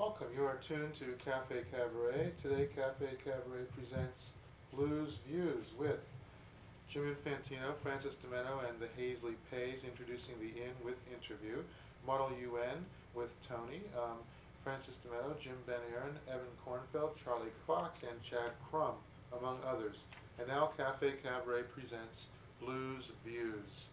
Welcome. You are tuned to Cafe Cabaret. Today, Cafe Cabaret presents Blues Views with Jim Infantino, Francis DiMenno, and the Hazley Pays introducing the Inn with interview. Model UN with Tony, um, Francis DiMenno, Jim Ben Aaron, Evan Kornfeld, Charlie Fox, and Chad Crumm, among others. And now Cafe Cabaret presents Blues Views.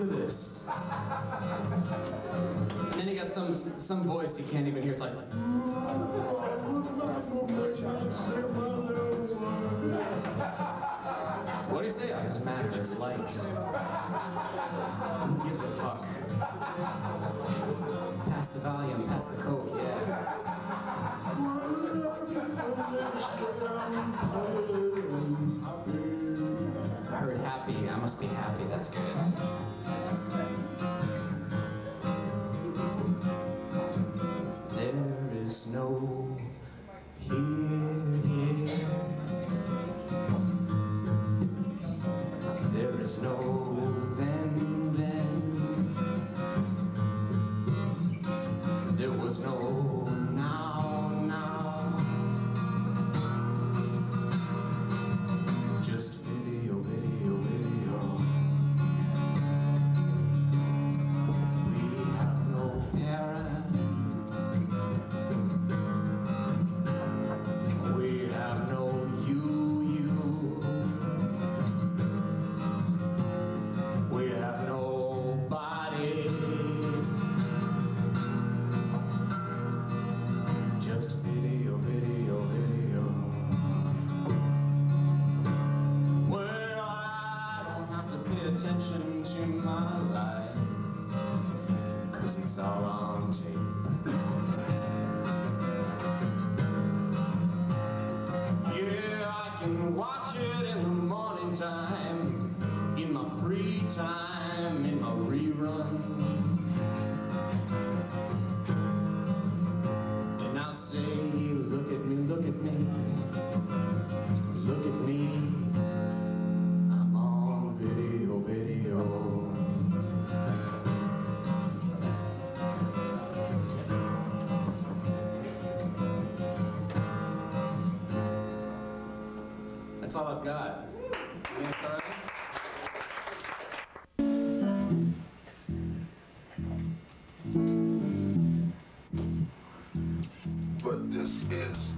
To this. And then he got some some voice you can't even hear. It's like, what do you say? It doesn't matter. It's light. Who gives a fuck? Pass the volume, pass the coke, yeah. I heard happy, I must be happy, that's good. Is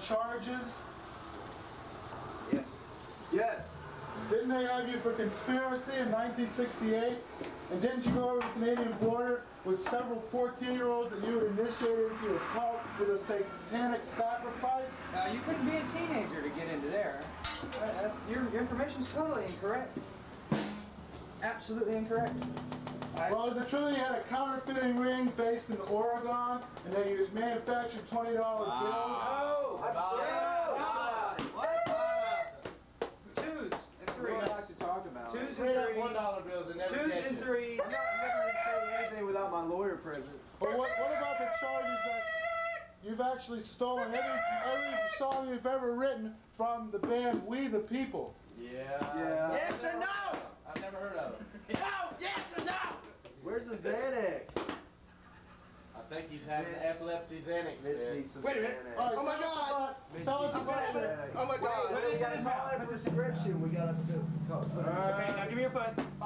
charges? Yes. Yes. Didn't they have you for conspiracy in 1968? And didn't you go over the Canadian border with several 14-year-olds that you initiated into a cult with a satanic sacrifice? Now, you couldn't be a teenager to get into there. That's, your, your information's totally incorrect. Absolutely incorrect. I, Well, is it true that you had a counterfeiting ring based in Oregon and that you manufactured $20 bills? Oh! oh Bob. what? Twos and We threes. don't like to talk about Twos and Straight up threes. one dollar bills and never Twos and you. threes. I'm not never gonna say anything without my lawyer present. But what, what about the charges that you've actually stolen every, every song you've ever written from the band We the People? Yeah. Yeah. I've Yes never or no? Heard of it. I've never heard of it. No! Yes or no? Where's the Xanax? I think he's having epilepsy Xanax. Mitch needs some Wait a minute. Xanax. All right, Oh my tell us God. about- Tell us about gonna- Oh my God. wait, we gotta call it a prescription. We gotta do. Call, put it- Okay, now give me your foot. Uh,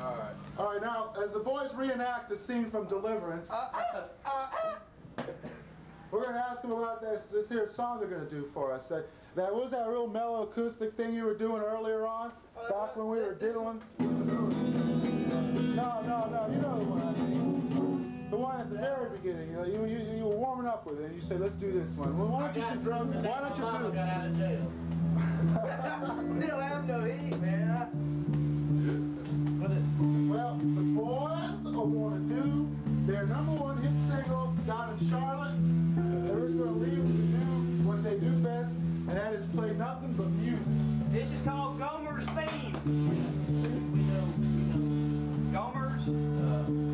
all right. all right, now, as the boys reenact the scene from Deliverance, uh, uh, we're going to ask them about this, this here song they're going to do for us. That, that was that real mellow acoustic thing you were doing earlier on, back when we were diddling. No, no, no, you know the one I mean. The one at the very beginning, you, know, you, you, you were warming up with it, and you said, let's do this one. Well, why don't you do, drunk and why don't you mama do got out of jail. We don't have no heat, man. Well, the boys are going to do their number one hit single down in Charlotte. They're just going to leave them to do what they do best, and that is play nothing but music. This is called Gomer's theme. Gomer's themers.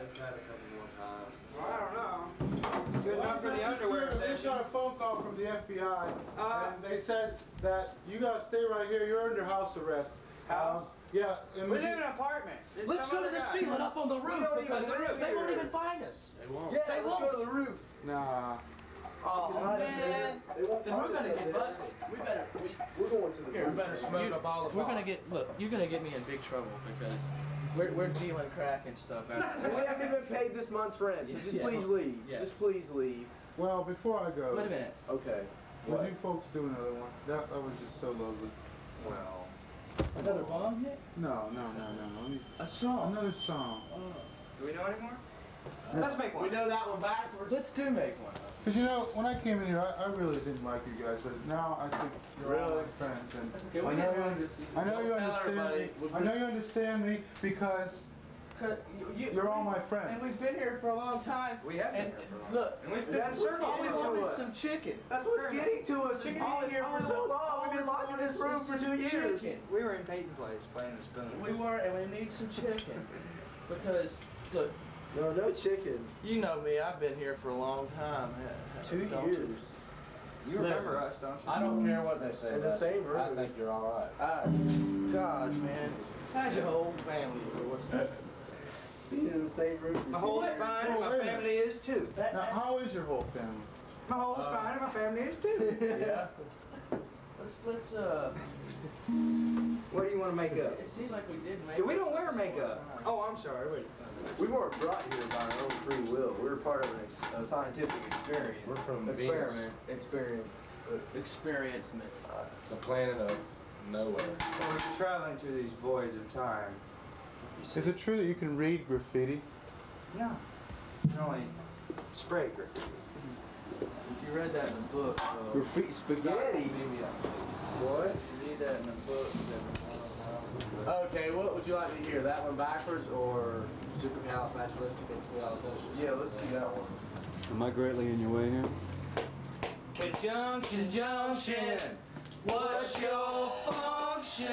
Practiced that a couple more times. Well, I don't know. Good Well, enough for the underwear just- I just got a phone call from the FBI, Uh, and they said that you gotta stay right here, you're under house arrest. House? Um, Yeah. and We would live you- in an apartment. It's Let's some go to other the guy. ceiling up on the roof don't because even they, live they won't here. even find us. They won't. They let's won't. go to the roof. Nah. Oh man, They won't then we're gonna get there. busted. We better. We, We're going to the. here, we better Smoke you- up all the We're gonna get. Look, you're gonna get me in big trouble because we're, we're dealing crack and stuff. After we haven't even paid this month's rent, so just Yeah. please leave. Yeah. Just please leave. Well, before I go, Wait a minute. Okay. would you folks do another one? That, that was just so lovely. Well. Another bomb hit? No, no, no, no. Let me, A song. another song. Do we know anymore? Let's make one. We know that one backwards. Let's do make one. Cause you know, when I came in here, I, I really didn't like you guys, but now I think you're all Really? my friends, and Can I know you, I know you understand me. I know you understand me because you, you, you're all my friends. And we've been here for a long time. We have been And here for a long look, And we've That's been what's circles getting to us. some chicken. That's what's getting to us. Is Chicken being eating here for so long. We've been locked in this room for two years. Chicken. We were in Peyton Place playing the spoon. We were, and we need some chicken. Because, look, No, no chicken. you know me, I've been here for a long time. Two don't years. You remember Listen, us, don't you? I don't care what they say. In the same room. I think you're all right. Uh, gosh, man. How's your whole family, George? Being in the same room. for My whole years. fine and my wait a minute. family is too. Now, how is your whole family? My whole Uh, fine and my family is too. yeah. Let's, let's, uh, What do you want to make up? it seems like we did make Yeah, we don't wear makeup. Oh, I'm sorry. Wait. We weren't brought here by our own free will. We were part of an ex- a scientific experience. We're from Venus, experiment. Experiment. Experiencement. the planet of nowhere. When we're traveling through these voids of time, Is it true that you can read graffiti? no, you can only spray graffiti. If you read that in a book, uh, Graffiti spaghetti. what? You read that in the book. Okay, what would you like to hear? That one backwards or supercalifragilisticexpialidocious? Yeah, let's do that one. Am I greatly in your way here? Conjunction, junction. What's your function?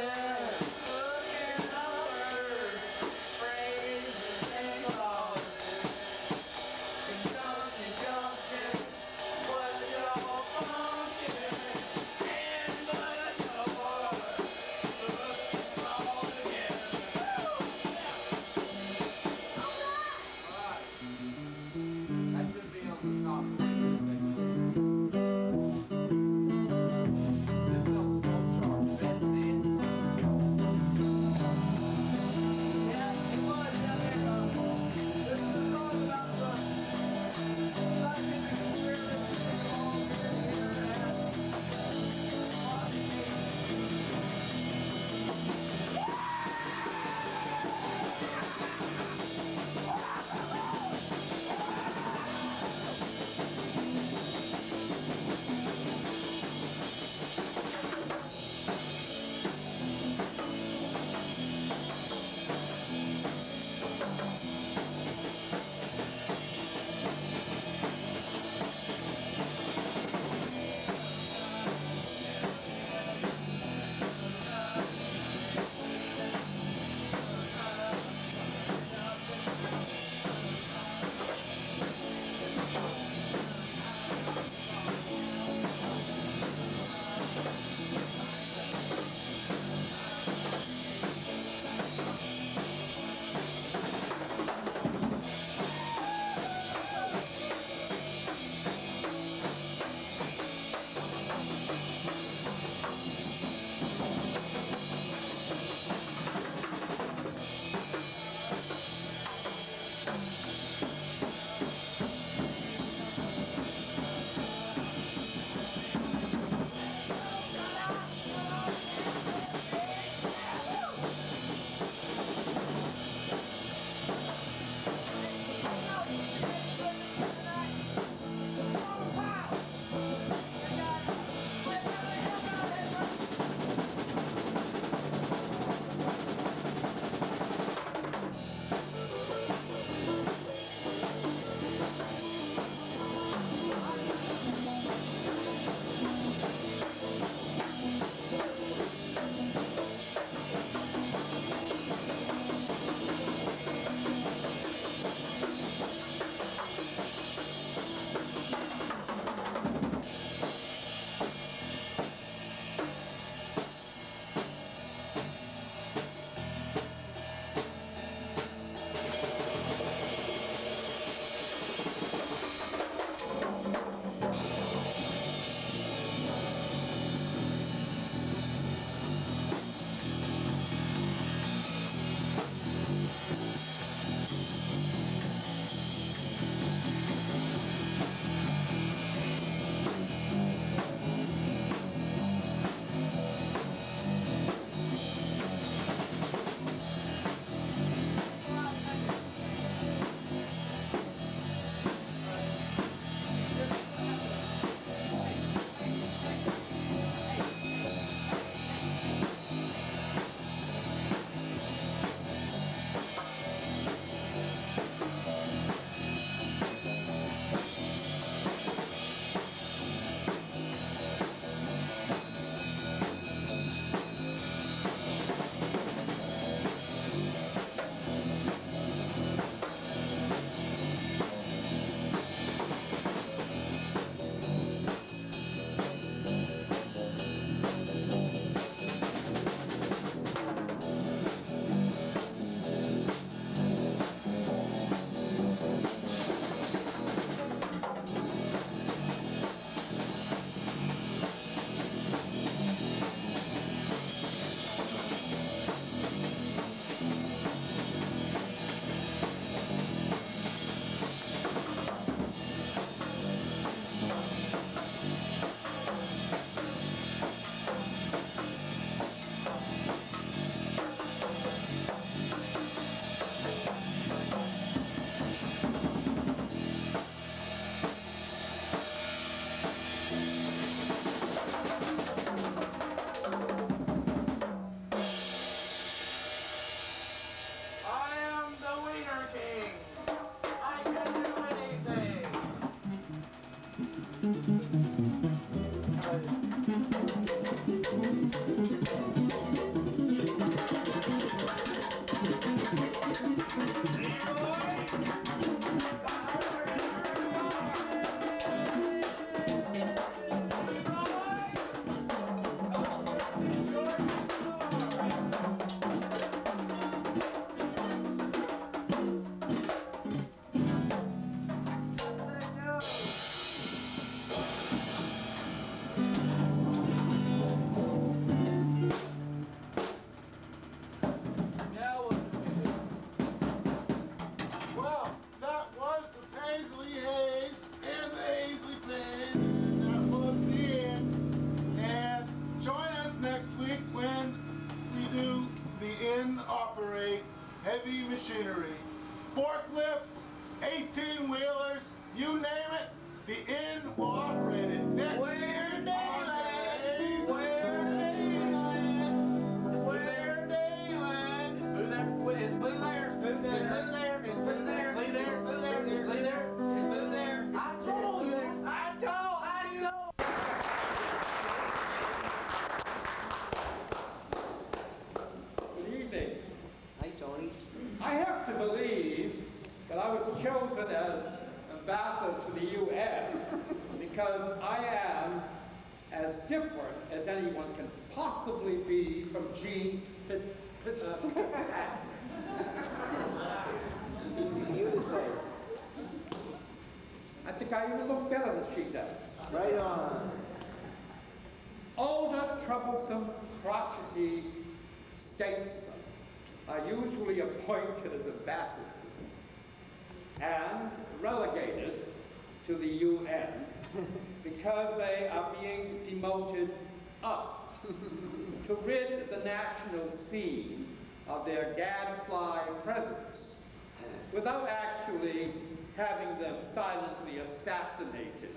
Without actually having them silently assassinated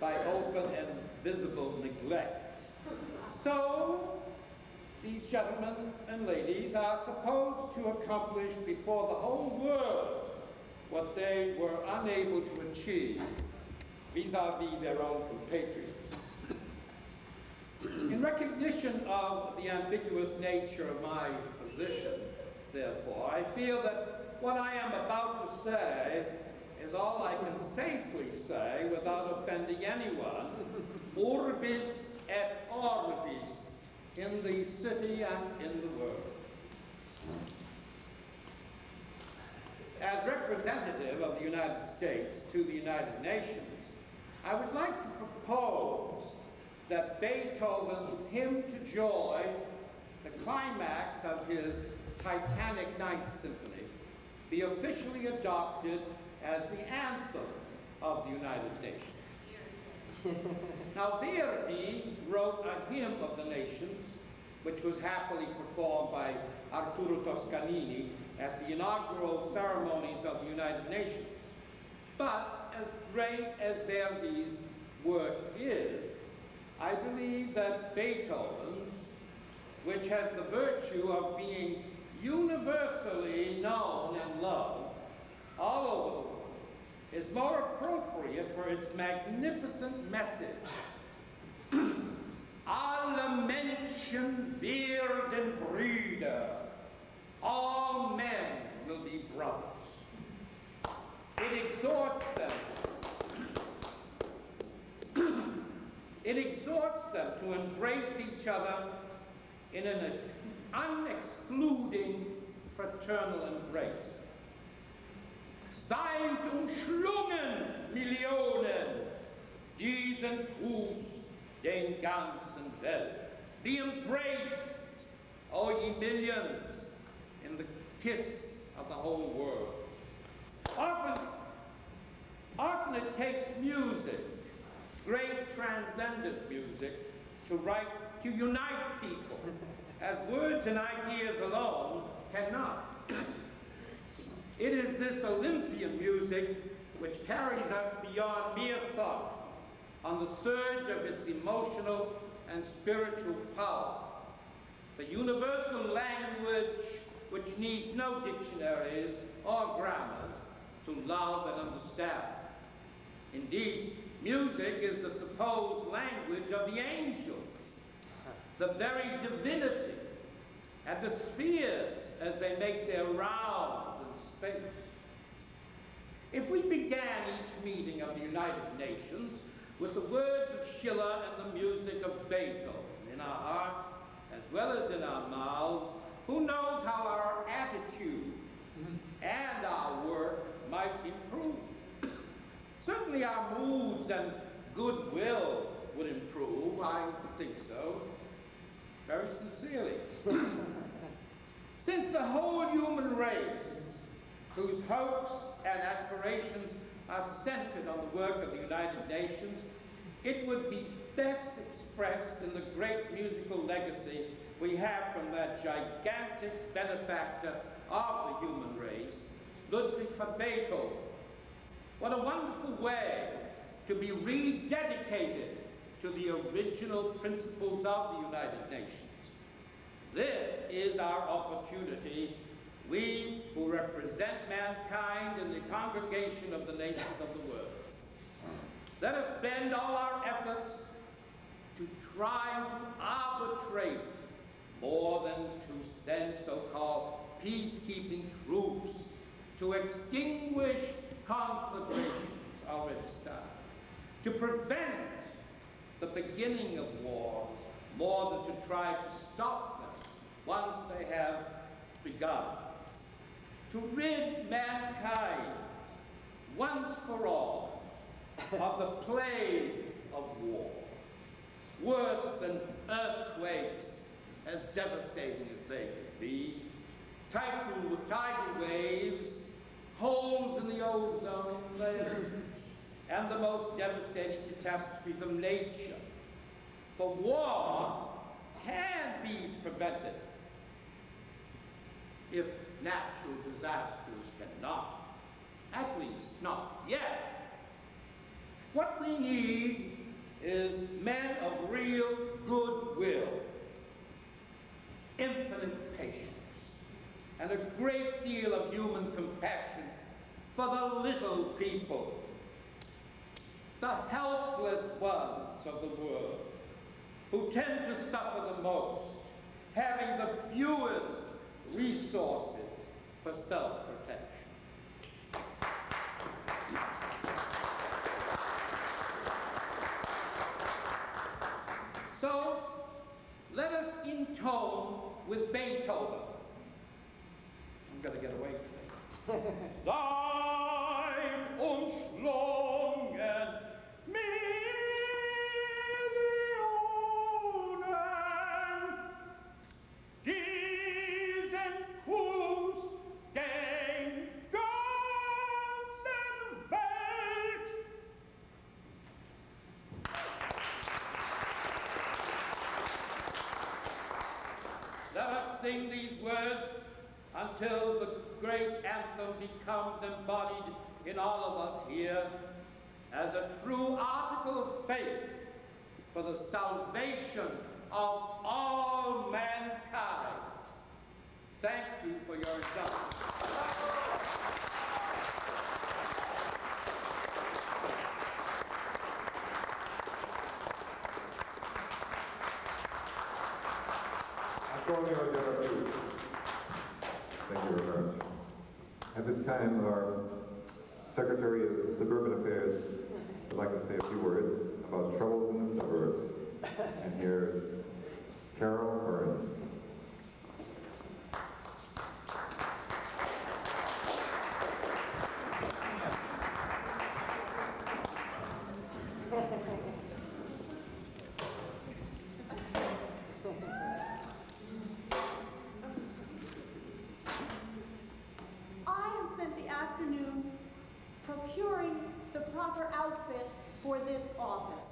by open and visible neglect. So, these gentlemen and ladies are supposed to accomplish before the whole world what they were unable to achieve vis-à-vis their own compatriots. In recognition of the ambiguous nature of my position, therefore, I feel that what I am about to say is all I can safely say without offending anyone, orbis et orbis, in the city and in the world. As representative of the United States to the United Nations, I would like to propose that Beethoven's Hymn to Joy, the climax of his Titanic Ninth Symphony, be officially adopted as the anthem of the United Nations. now, Verdi wrote a hymn of the nations, which was happily performed by Arturo Toscanini at the inaugural ceremonies of the United Nations. But as great as Verdi's work is, I believe that Beethoven's, which has the virtue of being universally known and loved all over the world, is more appropriate for its magnificent message. Alle Menschen werden Brüder. All men will be brothers. It exhorts them. it exhorts them to embrace each other in an unexcluding fraternal embrace. Seid umschlungen, Millionen, diesen Gruß den ganzen Welt. Be embraced, all ye millions, in the kiss of the whole world. Often, often it takes music, great transcendent music, to write, to unite people, as words and ideas alone cannot. It is this Olympian music which carries us beyond mere thought on the surge of its emotional and spiritual power. The universal language which needs no dictionaries or grammars to love and understand. Indeed, music is the supposed language of the angels, the very divinity, and the spheres as they make their rounds in space. If we began each meeting of the United Nations with the words of Schiller and the music of Beethoven in our hearts as well as in our mouths, who knows how our attitude and our work might improve? Certainly our moods and goodwill would improve, I think so, very sincerely. Since the whole human race, whose hopes and aspirations are centered on the work of the United Nations, it would be best expressed in the great musical legacy we have from that gigantic benefactor of the human race, Ludwig van Beethoven. What a wonderful way to be rededicated to the original principles of the United Nations. This is our opportunity, we who represent mankind in the congregation of the nations of the world. Let us bend all our efforts to try to arbitrate more than to send so-called peacekeeping troops to extinguish conflagrations already started, to prevent the beginning of wars more than to try to stop them once they have begun, to rid mankind once for all of the plague of war, worse than earthquakes as devastating as they can be, tidal, tidal waves, holes in the ozone layer, and the most devastating catastrophes of nature. For war can be prevented if natural disasters cannot, at least not yet. What we need is men of real goodwill, infinite patience, and a great deal of human compassion for the little people, the helpless ones of the world, who tend to suffer the most, having the fewest resources for self-protection. So, let us intone with Beethoven. I'm going to get away from it. Sein umschlungen Millionen sing these words until the great anthem becomes embodied in all of us here as a true article of faith for the salvation of all mankind. Thank you for your indulgence. Thank you very much. At this time, our Secretary of Suburban Affairs would like to say a few words about troubles in the suburbs. And here's Carol Burns. I have spent the afternoon procuring the proper outfit for this office.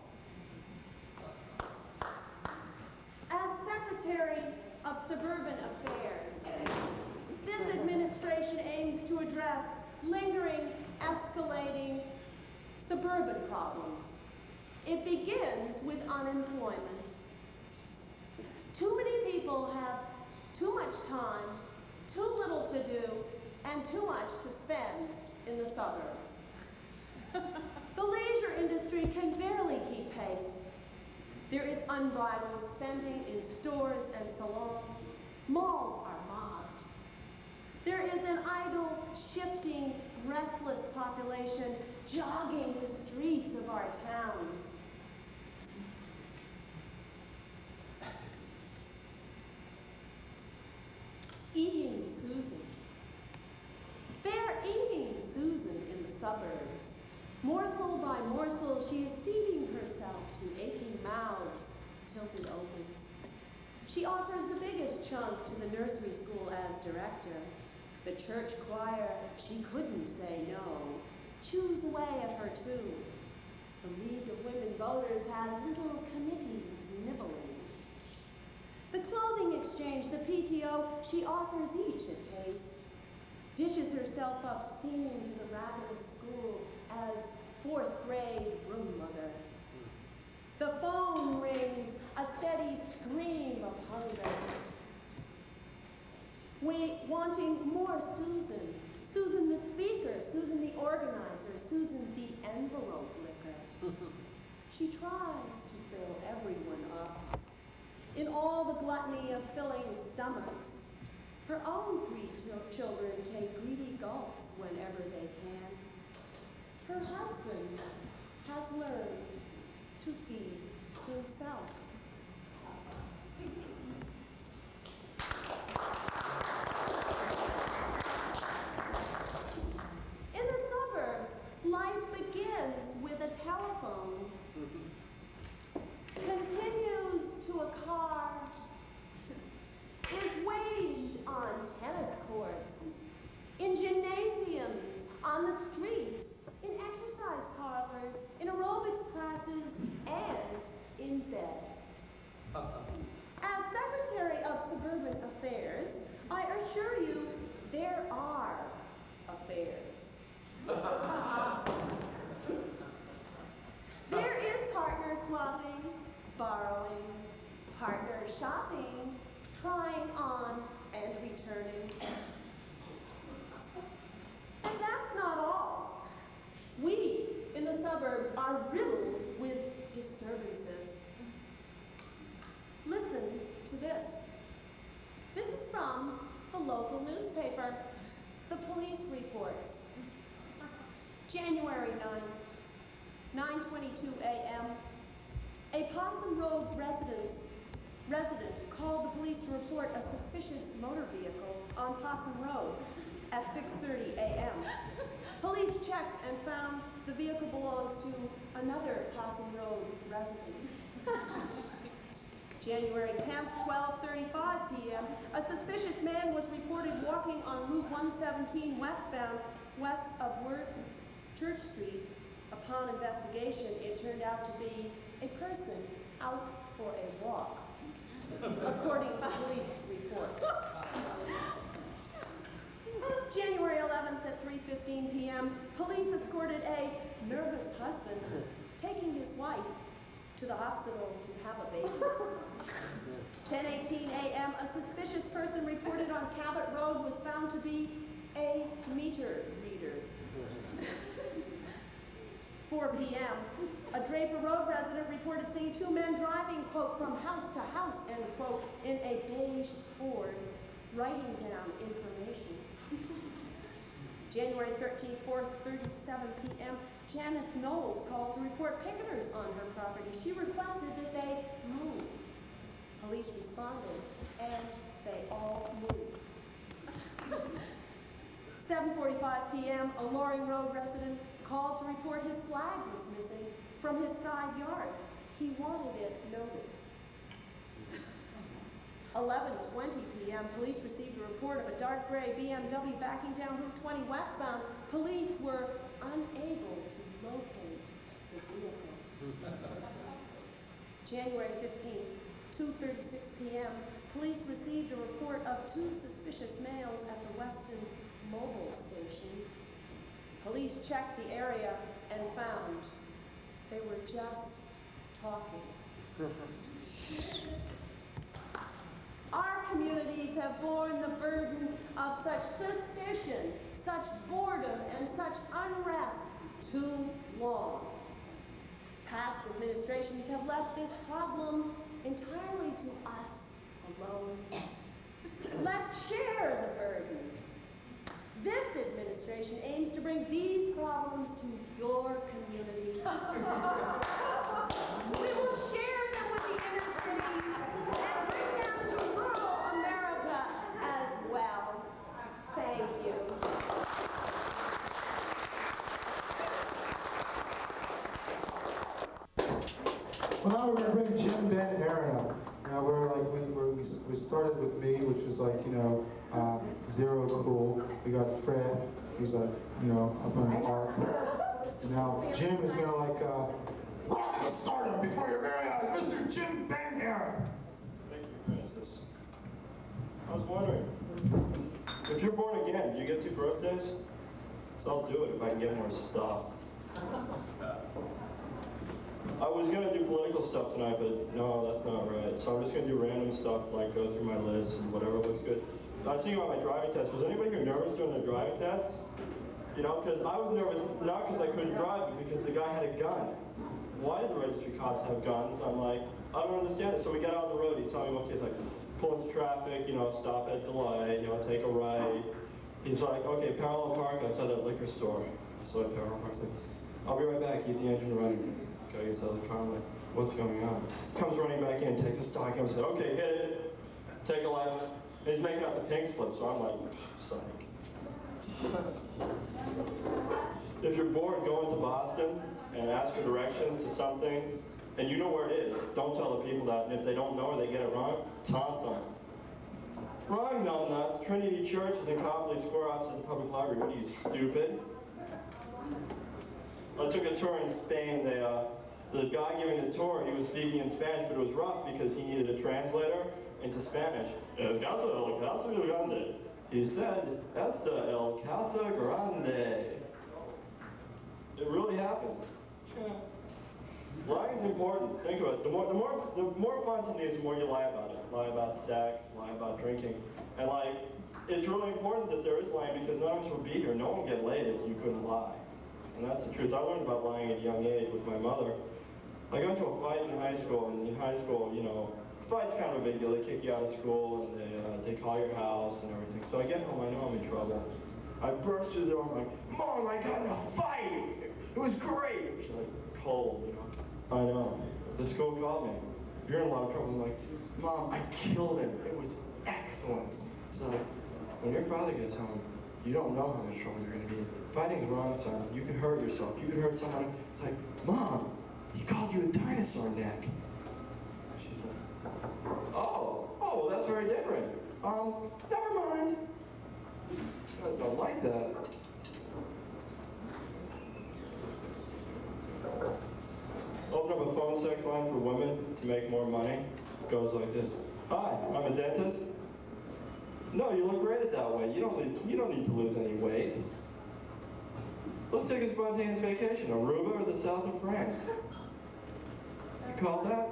As Secretary of Suburban Affairs, this administration aims to address lingering, escalating suburban problems. It begins with unemployment. Too many people have too much time, too little to do, and too much to spend in the suburbs. the leisure industry can barely keep pace. There is unbridled spending in stores and salons. Malls are mobbed. There is an idle, shifting, restless population jogging the streets of our towns. Eating Susan. They're eating Susan in the suburbs. Morsel by morsel, she is feeding herself to aching mouths tilted open. She offers the biggest chunk to the nursery school as director. The church choir, she couldn't say no. Chews away at her too. The League of Women Voters has little committees nibbling. The clothing exchange, the PTO, she offers each a taste. Dishes herself up steaming to the ravenous school as fourth grade room mother. The phone rings, a steady scream of hunger. We wanting more Susan. Susan the speaker, Susan the organizer, Susan the envelope licker. she tries to fill everyone up. In all the gluttony of filling stomachs, her own three children take greedy gulps whenever they can. Her husband has learned to feed himself. In the suburbs, life begins with a telephone, continues to a car, is waged on tennis courts, in gymnasiums, on the streets, in exercise parlors, in aerobics classes, and in bed. As Secretary of Suburban Affairs, I assure you there are affairs. there is partner swapping, borrowing, partner shopping, trying on and returning. And that's not all. We in the suburbs are riddled with disturbances. Listen to this. This is from the local newspaper, the police reports. January 9, 9:22 a.m. A Possum Road resident called the police to report a suspicious motor vehicle on Possum Road at 6:30 a.m. Police checked and found the vehicle belongs to another Possum Road resident. January 10th, 12:35 p.m., a suspicious man was reported walking on Route 117 westbound west of Word Church Street. Upon investigation, it turned out to be a person out for a walk, according to police report. January 11th at 3:15 p.m., police escorted a nervous husband taking his wife to the hospital to have a baby. 10:18 a.m., a suspicious person reported on Cabot Road was found to be a meter 4 p.m., a Draper Road resident reported seeing two men driving, quote, from house to house, end quote, in a beige Ford, writing down information. January 13th, 4:37 p.m., Janet Knowles called to report picketers on her property. She requested that they move. Police responded, and they all moved. 7:45 p.m., a Loring Road resident called to report his flag was missing from his side yard. He wanted it noted. 11:20 p.m., police received a report of a dark gray BMW backing down Route 20 westbound. Police were unable to locate the vehicle. January 15th, 2:36 p.m., police received a report of two suspicious males at the Weston Mobil. Police checked the area and found they were just talking. Our communities have borne the burden of such suspicion, such boredom, and such unrest too long. Past administrations have left this problem entirely to us alone. Let's share the burden. This administration aims to bring these problems to your community. we will share them with the inner city and bring them to rural America as well. Thank you. Well, now we're gonna bring Jim Ben Aaron up. Now we're like we we we started with me, which was like you know um, zero cool. We got Fred, who's like you know up on the arc. Now Jim is gonna like uh, welcome to stardom before your very eyes, Mr. Jim Aaron. Thank you, Francis. I was wondering, if you're born again, do you get two birthdays? So I'll do it if I can get more stuff. I was gonna do political stuff tonight, but no, that's not right. So I'm just gonna do random stuff, like go through my list and whatever looks good. I was thinking about my driving test. Was anybody here nervous during the driving test? You know, because I was nervous not because I couldn't drive, but because the guy had a gun. Why do the registry cops have guns? I'm like, I don't understand it. So we got out on the road. He's telling me what to do. He's like, pull into traffic, you know, stop at the light, you know, take a right. He's like, okay, parallel park outside that liquor store. So I parallel park. Like, I'll be right back. Keep the engine running. Guy gets out of the car. I'm like, what's going on? Comes running back in, takes a stock. I said, okay, hit it. Take a left. He's making out the pink slip. So I'm like, psych. If you're bored, going to Boston and ask for directions to something, and you know where it is. Don't tell the people that, and if they don't know or they get it wrong, taunt them. Wrong, numbnuts. Trinity Church is in Copley Square opposite the public library. What are you, stupid? I took a tour in Spain. They, uh, the guy giving the tour, he was speaking in Spanish, but it was rough because he needed a translator into Spanish. El Casa El Casa Grande. He said, Esta El Casa Grande. It really happened. Yeah. Lying's important. Think about it. The more, the more, the more fun something is, the more you lie about it. Lie about sex, lie about drinking, and like, it's really important that there is lying because none of us would be here. No one would get laid if you couldn't lie, and that's the truth. I learned about lying at a young age with my mother. I got into a fight in high school, and in high school, you know, fight's kind of a big deal. They kick you out of school, and they, uh, they call your house and everything. So I get home, I know I'm in trouble. I burst through the door, I'm like, Mom, I got in a fight! It was great! She's like, cold, you know. I know. The school called me. You're in a lot of trouble. I'm like, Mom, I killed him. It was excellent. So like, when your father gets home, you don't know how much trouble you're gonna be in. Fighting's wrong, son. You could hurt yourself. You could hurt someone. Like, Mom, he called you a dinosaur neck. Oh, oh, that's very different. Um, never mind. You guys don't like that. Open up a phone sex line for women to make more money. It goes like this. Hi, I'm a dentist. No, you look great at that way. You don't need, you don't need to lose any weight. Let's take a spontaneous vacation. Aruba or the south of France? You called that?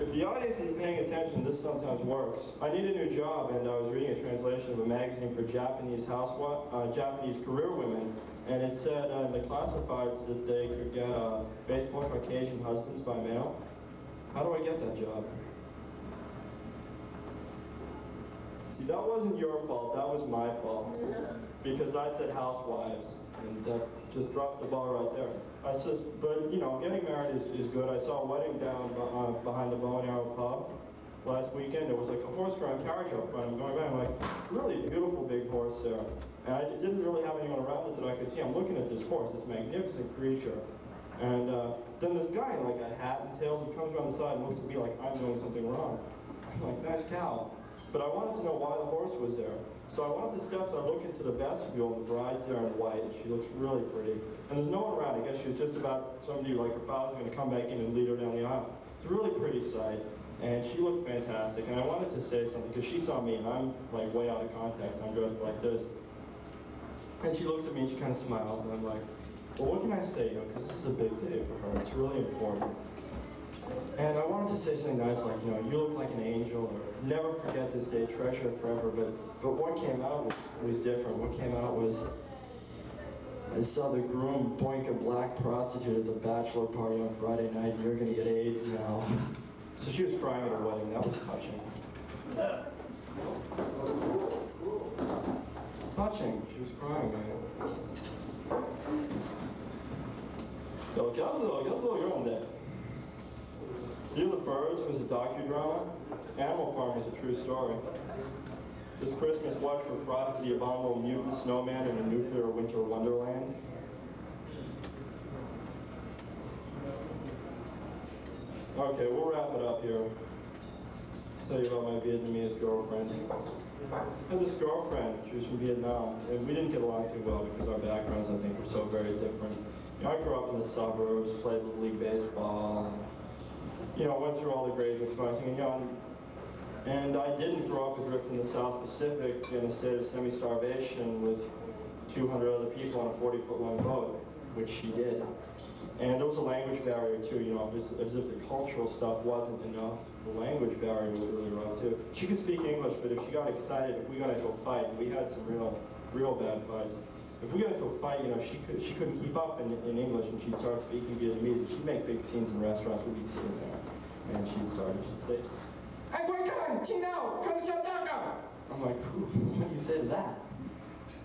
If the audience is paying attention, this sometimes works. I need a new job, and I was reading a translation of a magazine for Japanese housewife, uh, Japanese career women, and it said uh, in the classifieds that they could get uh, faithful Caucasian husbands by mail. How do I get that job? See, that wasn't your fault, that was my fault. Because I said housewives, and that just dropped the ball right there. I said, but you know, getting married is, is good. I saw a wedding down uh, behind the Bow and Arrow pub last weekend. There was like a horse-drawn carriage out front. I'm going by, I'm like, really beautiful big horse there. And I didn't really have anyone around it that I could see. I'm looking at this horse, this magnificent creature. And uh, then this guy in like a hat and tails, he comes around the side and looks at me like I'm doing something wrong. I'm like, nice cow. But I wanted to know why the horse was there. So I up the steps, I look into the vestibule, and the bride's there in white, and she looks really pretty. And there's no one around, I guess she was just about, somebody like her father's gonna come back in and lead her down the aisle. It's a really pretty sight, and she looked fantastic, and I wanted to say something, because she saw me, and I'm like way out of context, I'm dressed like this. And she looks at me and she kind of smiles, and I'm like, well, what can I say, you know, because this is a big day for her, it's really important. And I wanted to say something nice like, you know, you look like an angel, or never forget this day, treasure it forever. But but what came out was, was different. What came out was I saw the groom boink a black prostitute at the bachelor party on Friday night, you're gonna get AIDS now. So she was crying at a wedding. That was touching. Touching. She was crying, man. Caso, el caso grande. Dear the Birds was a docudrama. Animal Farm is a true story. This Christmas, watch for Frosty the Abominable Mutant Snowman in a nuclear winter wonderland. Okay, we'll wrap it up here. tell you about my Vietnamese girlfriend. I had this girlfriend, she was from Vietnam, and we didn't get along too well because our backgrounds, I think, were so very different. You know, I grew up in the suburbs, played Little League Baseball, you know, I went through all the grades and I think, young. And I didn't grow up adrift in the South Pacific in a state of semi-starvation with 200 other people on a 40-foot long boat, which she did. And there was a language barrier too, you know, as, as if the cultural stuff wasn't enough. The language barrier was really rough too. She could speak English, but if she got excited, if we got into a fight, we had some real, real bad fights. If we got into a fight, you know, she could she couldn't keep up in, in English, and she'd start speaking Vietnamese. And she'd make big scenes in restaurants. We'd be sitting there, and she'd start. and She'd say, "Hey, Quang Kang, Ching Nao, I'm like, what do you say to that?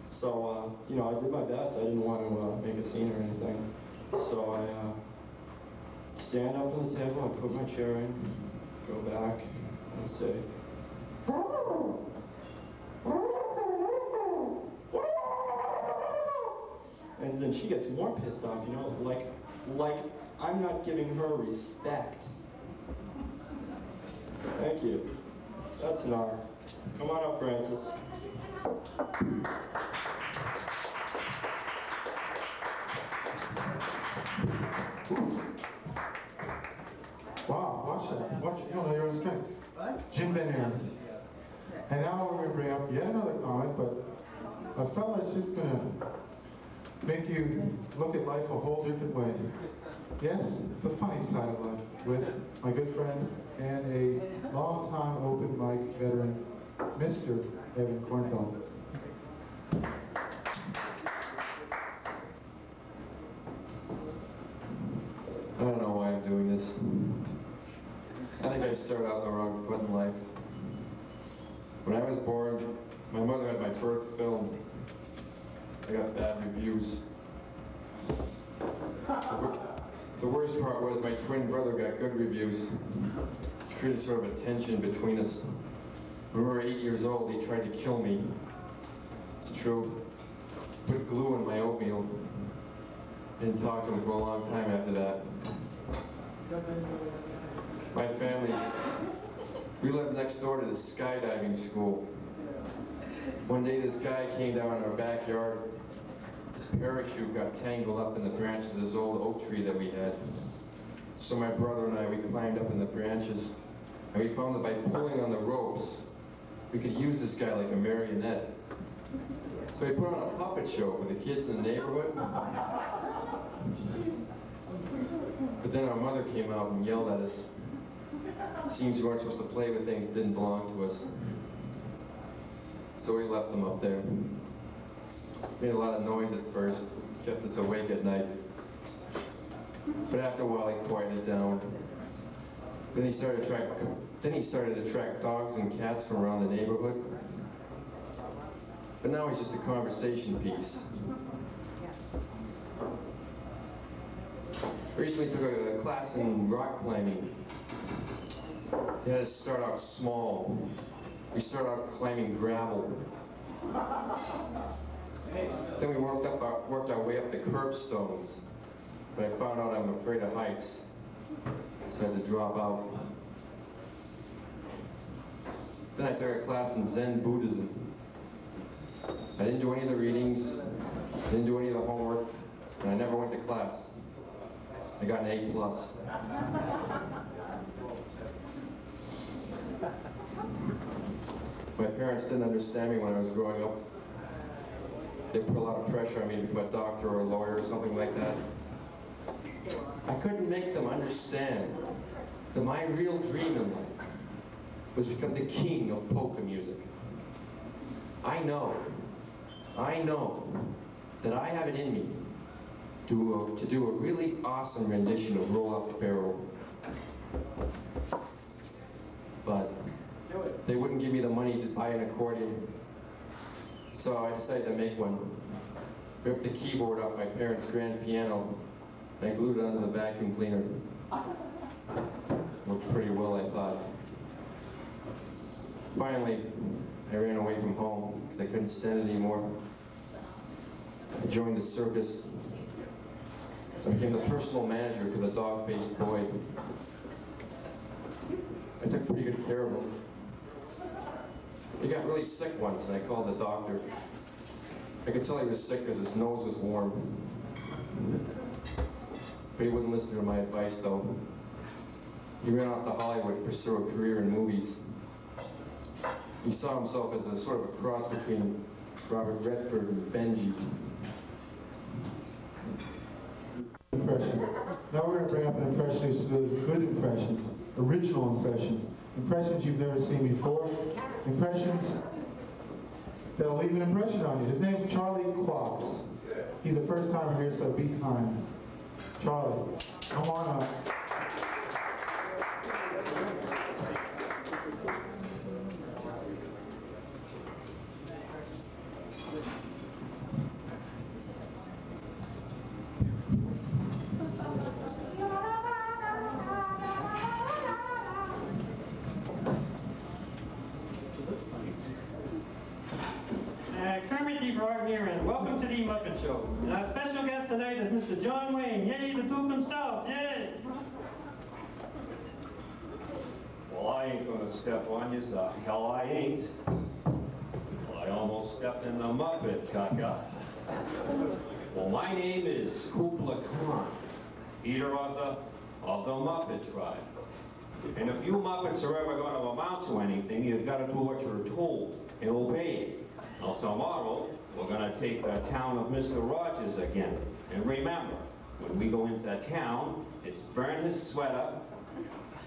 So, uh, you know, I did my best. I didn't want to uh, make a scene or anything. So I uh, stand up from the table, I put my chair in, go back, and say, and then she gets more pissed off, you know, like, like I'm not giving her respect. Thank you. That's an R. Come on up, Francis. Wow, watch that. Watch it. You know, you're your own strength. Jim Ben Aaron. And now we're going to bring up yet another comic, but a fella is just going to make you look at life a whole different way. Yes, the funny side of life with my good friend and a long-time open mic veteran, Mr. Evan Kornfeld. I don't know why I'm doing this. I think I started out on the wrong foot in life. When I was born, my mother had my birth filmed. I got bad reviews. The wor- The worst part was my twin brother got good reviews. It's created sort of a tension between us. When we were eight years old, he tried to kill me. It's true. Put glue in my oatmeal. Didn't talk to him for a long time after that. My family, we lived next door to the skydiving school. One day this guy came down in our backyard. His parachute got tangled up in the branches of this old oak tree that we had. So my brother and I, we climbed up in the branches, and we found that by pulling on the ropes, we could use this guy like a marionette. So we put on a puppet show for the kids in the neighborhood. But then our mother came out and yelled at us. Seems you weren't supposed to play with things that didn't belong to us. So we left them up there. Made a lot of noise at first, kept us awake at night. But after a while he quieted down. Then he started to track then he started to track dogs and cats from around the neighborhood. But now he's just a conversation piece. Recently took a, class in rock climbing. They had us start out small. We started out climbing gravel. Then we worked up our, worked our way up to curbstones. But I found out I'm afraid of heights, so I had to drop out. Then I took a class in Zen Buddhism. I didn't do any of the readings, didn't do any of the homework, and I never went to class. I got an A plus. My parents didn't understand me when I was growing up. They put a lot of pressure on me to become a doctor or a lawyer or something like that. I couldn't make them understand that my real dream in life was to become the king of polka music. I know, I know that I have it in me to, uh, to do a really awesome rendition of Roll Out the Barrel. But they wouldn't give me the money to buy an accordion. So I decided to make one. Ripped the keyboard off my parents' grand piano and glued it onto the vacuum cleaner. Worked pretty well, I thought. Finally, I ran away from home because I couldn't stand it anymore. I joined the circus. I became the personal manager for the dog-faced boy. I took pretty good care of him. He got really sick once, and I called the doctor. I could tell he was sick because his nose was warm. But he wouldn't listen to my advice, though. He ran off to Hollywood to pursue a career in movies. He saw himself as a sort of a cross between Robert Redford and Benji. Impression. Now we're going to bring up an impressionist does good impressions, original impressions, impressions you've never seen before, impressions that'll leave an impression on you. His name's Charlie Kvaaks. He's a first timer here, so be kind. Charlie, come on up. Step on you, the hell I ain't. Well, I almost stepped in the Muppet, caca. Well, my name is Kubla Khan, leader of the, of the Muppet tribe. And if you Muppets are ever gonna amount to anything, you've gotta do what you're told and obey it. Now, tomorrow, we're gonna take the town of Mr. Rogers again. And remember, when we go into a town, it's burn his sweater,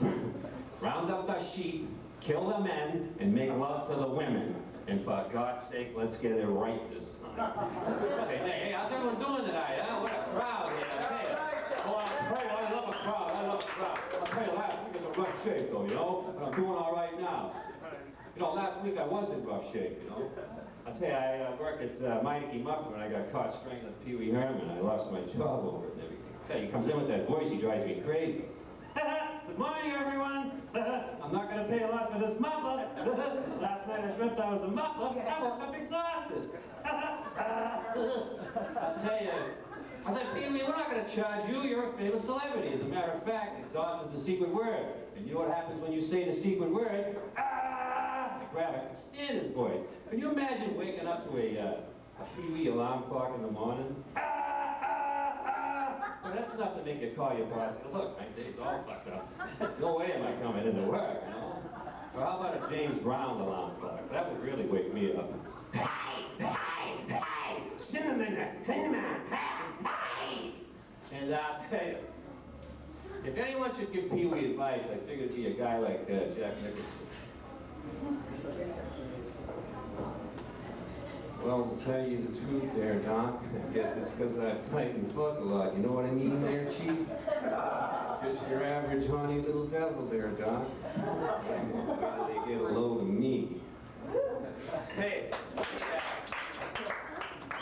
round up the sheep, kill the men, and make love to the women. And for God's sake, let's get it right this time. hey, hey, how's everyone doing tonight, huh? What a crowd here, I tell you. Oh, tell you, I love a crowd, I love a crowd. I'll tell you, last week was a rough shape, though, you know? But I'm doing all right now. You know, last week I was in rough shape, you know? I tell you, I uh, work at uh, Meineke Muffin and I got caught strangling Pee Wee Herman. I lost my job over it and everything. I tell you, he comes in with that voice, he drives me crazy. Good morning, everyone. I'm not going to pay a lot for this muffler. Last night I dreamt I was a muffler. I woke up exhausted. I'll tell you, I said, Pee Wee, we're not going to charge you. You're a famous celebrity. As a matter of fact, exhaust is the secret word. And you know what happens when you say the secret word? Ah! I grab it, stand his voice. Can you imagine waking up to a, uh, a Pee Wee alarm clock in the morning? Well, that's enough to make you call your boss. Look, my day's all fucked up. No way am I coming into work, you know? Or how about a James Brown alarm clock? That would really wake me up. Cinnamon, cinnamon, And I'll tell you, if anyone should give Pee Wee advice, I figured it'd be a guy like uh, Jack Nicholson. Well, to tell you the truth there, Doc, I guess it's because I fight and fuck a lot. You know what I mean there, Chief? Just your average horny little devil there, Doc. God, they get a load of me. Hey,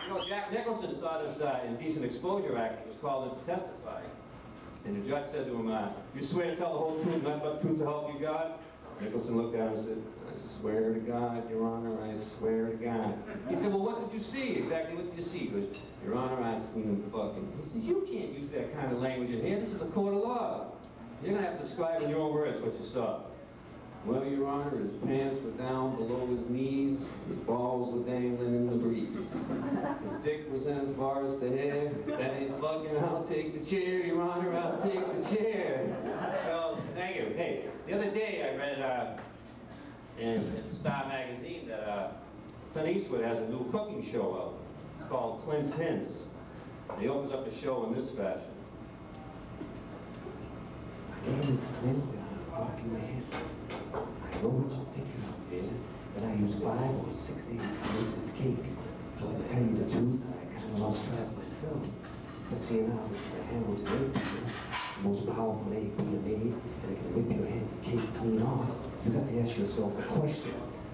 you know, Jack Nicholson saw this uh, indecent exposure act. He was called in to testify. And the judge said to him, uh, you swear to tell the whole truth, nothing but the truth to help you God? Nicholson looked at him and said, I swear to God, Your Honor, I swear to God. He said, well, what did you see? Exactly what did you see? He goes, Your Honor, I seen him fucking. He says, you can't use that kind of language in here. This is a court of law. You're going to have to describe in your own words what you saw. Well, Your Honor, his pants were down below his knees, his balls were dangling in the breeze. His dick was in as the hair. That ain't fucking, I'll take the chair, Your Honor, I'll take the chair. thank you. Hey, the other day I read uh, in Star Magazine that uh, Clint Eastwood has a new cooking show out. It's called Clint's Hints. And he opens up the show in this fashion. My name is Clint, and I'll drop you a hint. I know what you're thinking out there, that I used five or six eggs to make this cake. Well, to tell you the truth, I kind of lost track myself. But seeing how this is a egg beater, the most powerful and it can whip your head cake clean off, you got to ask yourself a question.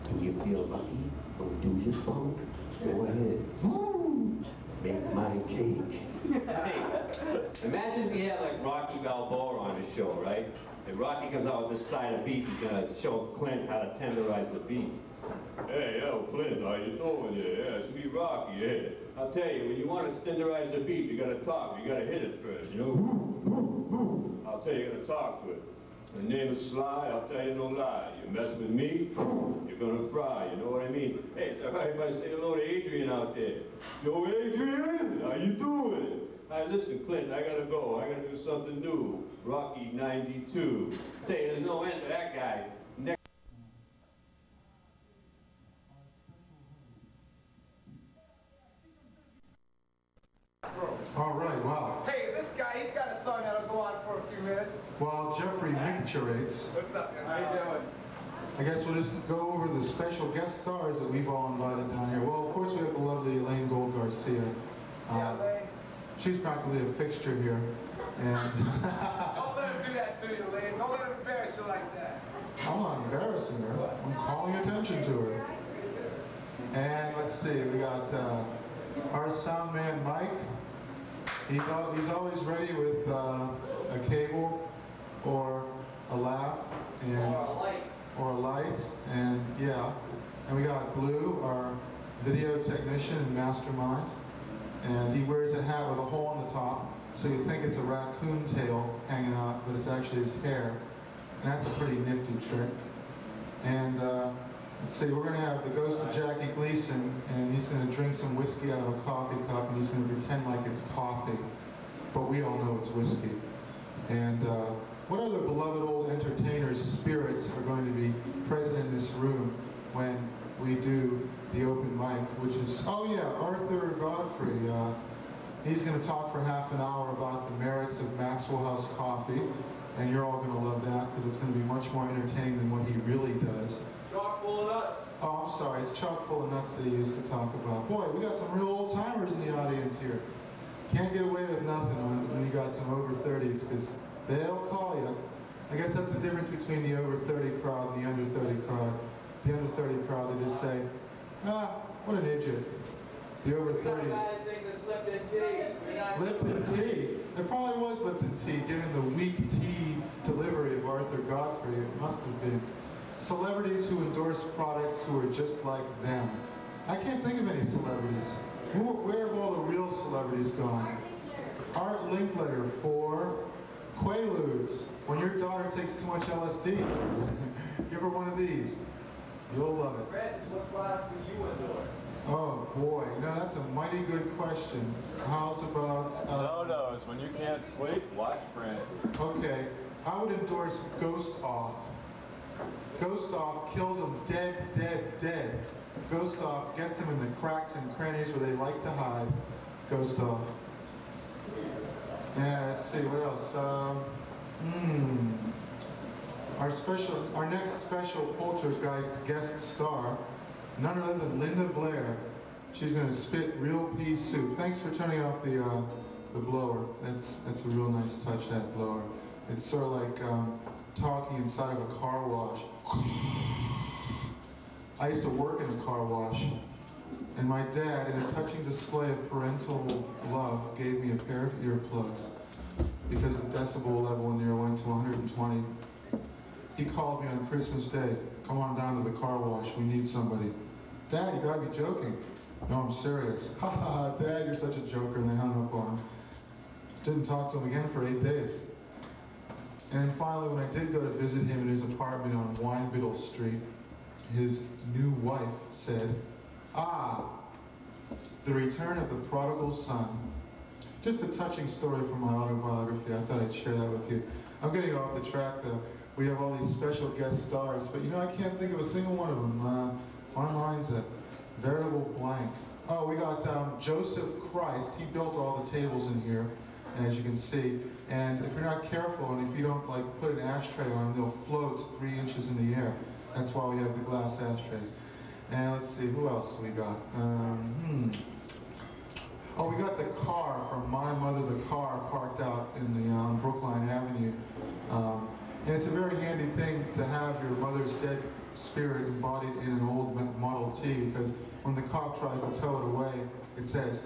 Do you feel lucky, or do you, punk? Go ahead. Mmm. Make my cake. Hey, imagine we had like Rocky Balboa on the show, right? And Rocky comes out with this side of beef, he's gonna show Clint how to tenderize the beef. Hey, yo, Clint, how you doing? Yeah, yeah, it's me, Rocky, yeah. I'll tell you, when you want to tenderize the beef, you gotta talk, you gotta hit it first, you know? I'll tell you, you gotta talk to it. The name is Sly, I'll tell you no lie. You mess with me, you're gonna fry, you know what I mean? Hey, so if I say hello to Adrian out there. Yo, Adrian, how you doing? All right, listen, Clint, I gotta go. I gotta do something new. Rocky 92. I Tell you, there's no end to that guy. Next All right, wow. Hey, this guy, he's got a song that'll go on for a few minutes. While Jeffrey micturates, What's up, man? How you doing? I guess we'll just go over the special guest stars that we've all invited down here. Well, of course, we have the lovely Elaine Gold Garcia. Yeah, Um, Lane. she's practically a fixture here. And Don't let him do that to you, Elaine. Don't let him embarrass you like that. I'm not embarrassing her. I'm calling attention to her. And let's see, we got uh, our sound man, Mike. He's, al- he's always ready with uh, a cable or a laugh and Or a light. or a light, and yeah. And we got Blue, our video technician and mastermind, and he wears a hat with a hole in the top, so you think it's a raccoon tail hanging out, but it's actually his hair, and that's a pretty nifty trick. And uh, see, we're gonna have the ghost of Jackie Gleason, and he's gonna drink some whiskey out of a coffee cup, and he's gonna pretend like it's coffee, but we all know it's whiskey. And uh, what other beloved old entertainers' spirits are going to be present in this room when we do the open mic, which is, oh yeah, Arthur Godfrey. Uh, he's going to talk for half an hour about the merits of Maxwell House coffee, and you're all going to love that because it's going to be much more entertaining than what he really does. Chock full of nuts. Oh, I'm sorry, it's chock full of nuts that he used to talk about. Boy, we got some real old timers in the audience here. Can't get away with nothing when, when you got some over 30s because they'll call you. I guess that's the difference between the over 30 crowd and the under 30 crowd. The under 30 crowd, they just say, ah, what an idiot. The over 30s. Lipton tea. There probably was Lipton tea, given the weak tea delivery of Arthur Godfrey. It must have been. Celebrities who endorse products who are just like them. I can't think of any celebrities. Who, where have all the real celebrities gone? Art Linkletter for Quaaludes. When your daughter takes too much LSD, give her one of these. You'll love it. Francis, what product do you endorse? Oh boy, you know that's a mighty good question. How's about uh, No, no, it's when you can't sleep, watch Francis. okay? I would endorse Ghost Off. Ghost Off kills them dead, dead, dead. Ghost Off gets them in the cracks and crannies where they like to hide. Ghost Off. Yeah, let's see what else. Um, hmm. Our special, our next special Poltergeist guest star, none other than Linda Blair. She's going to spit real pea soup. Thanks for turning off the uh, the blower. That's that's a real nice touch. That blower. It's sort of like um, talking inside of a car wash. I used to work in a car wash, and my dad, in a touching display of parental love, gave me a pair of earplugs because the decibel level in there went to 120. He called me on Christmas Day. Come on down to the car wash. We need somebody. Dad, you gotta be joking. No, I'm serious. Ha ha ha, Dad, you're such a joker. And they hung up on him. Didn't talk to him again for eight days. And finally, when I did go to visit him in his apartment on Winebittle Street, his new wife said, Ah, the return of the prodigal son. Just a touching story from my autobiography. I thought I'd share that with you. I'm getting off the track though. We have all these special guest stars, but you know, I can't think of a single one of them. Uh, my mind's a veritable blank. Oh, we got um, Joseph Christ. He built all the tables in here, as you can see. And if you're not careful and if you don't like put an ashtray on, they'll float three inches in the air. That's why we have the glass ashtrays. And let's see, who else we got? Um, hmm. Oh, we got the car from My Mother, the car parked out in the um, Brookline Avenue. Um, and it's a very handy thing to have your mother's dead spirit embodied in an old Model T because when the cop tries to tow it away, it says,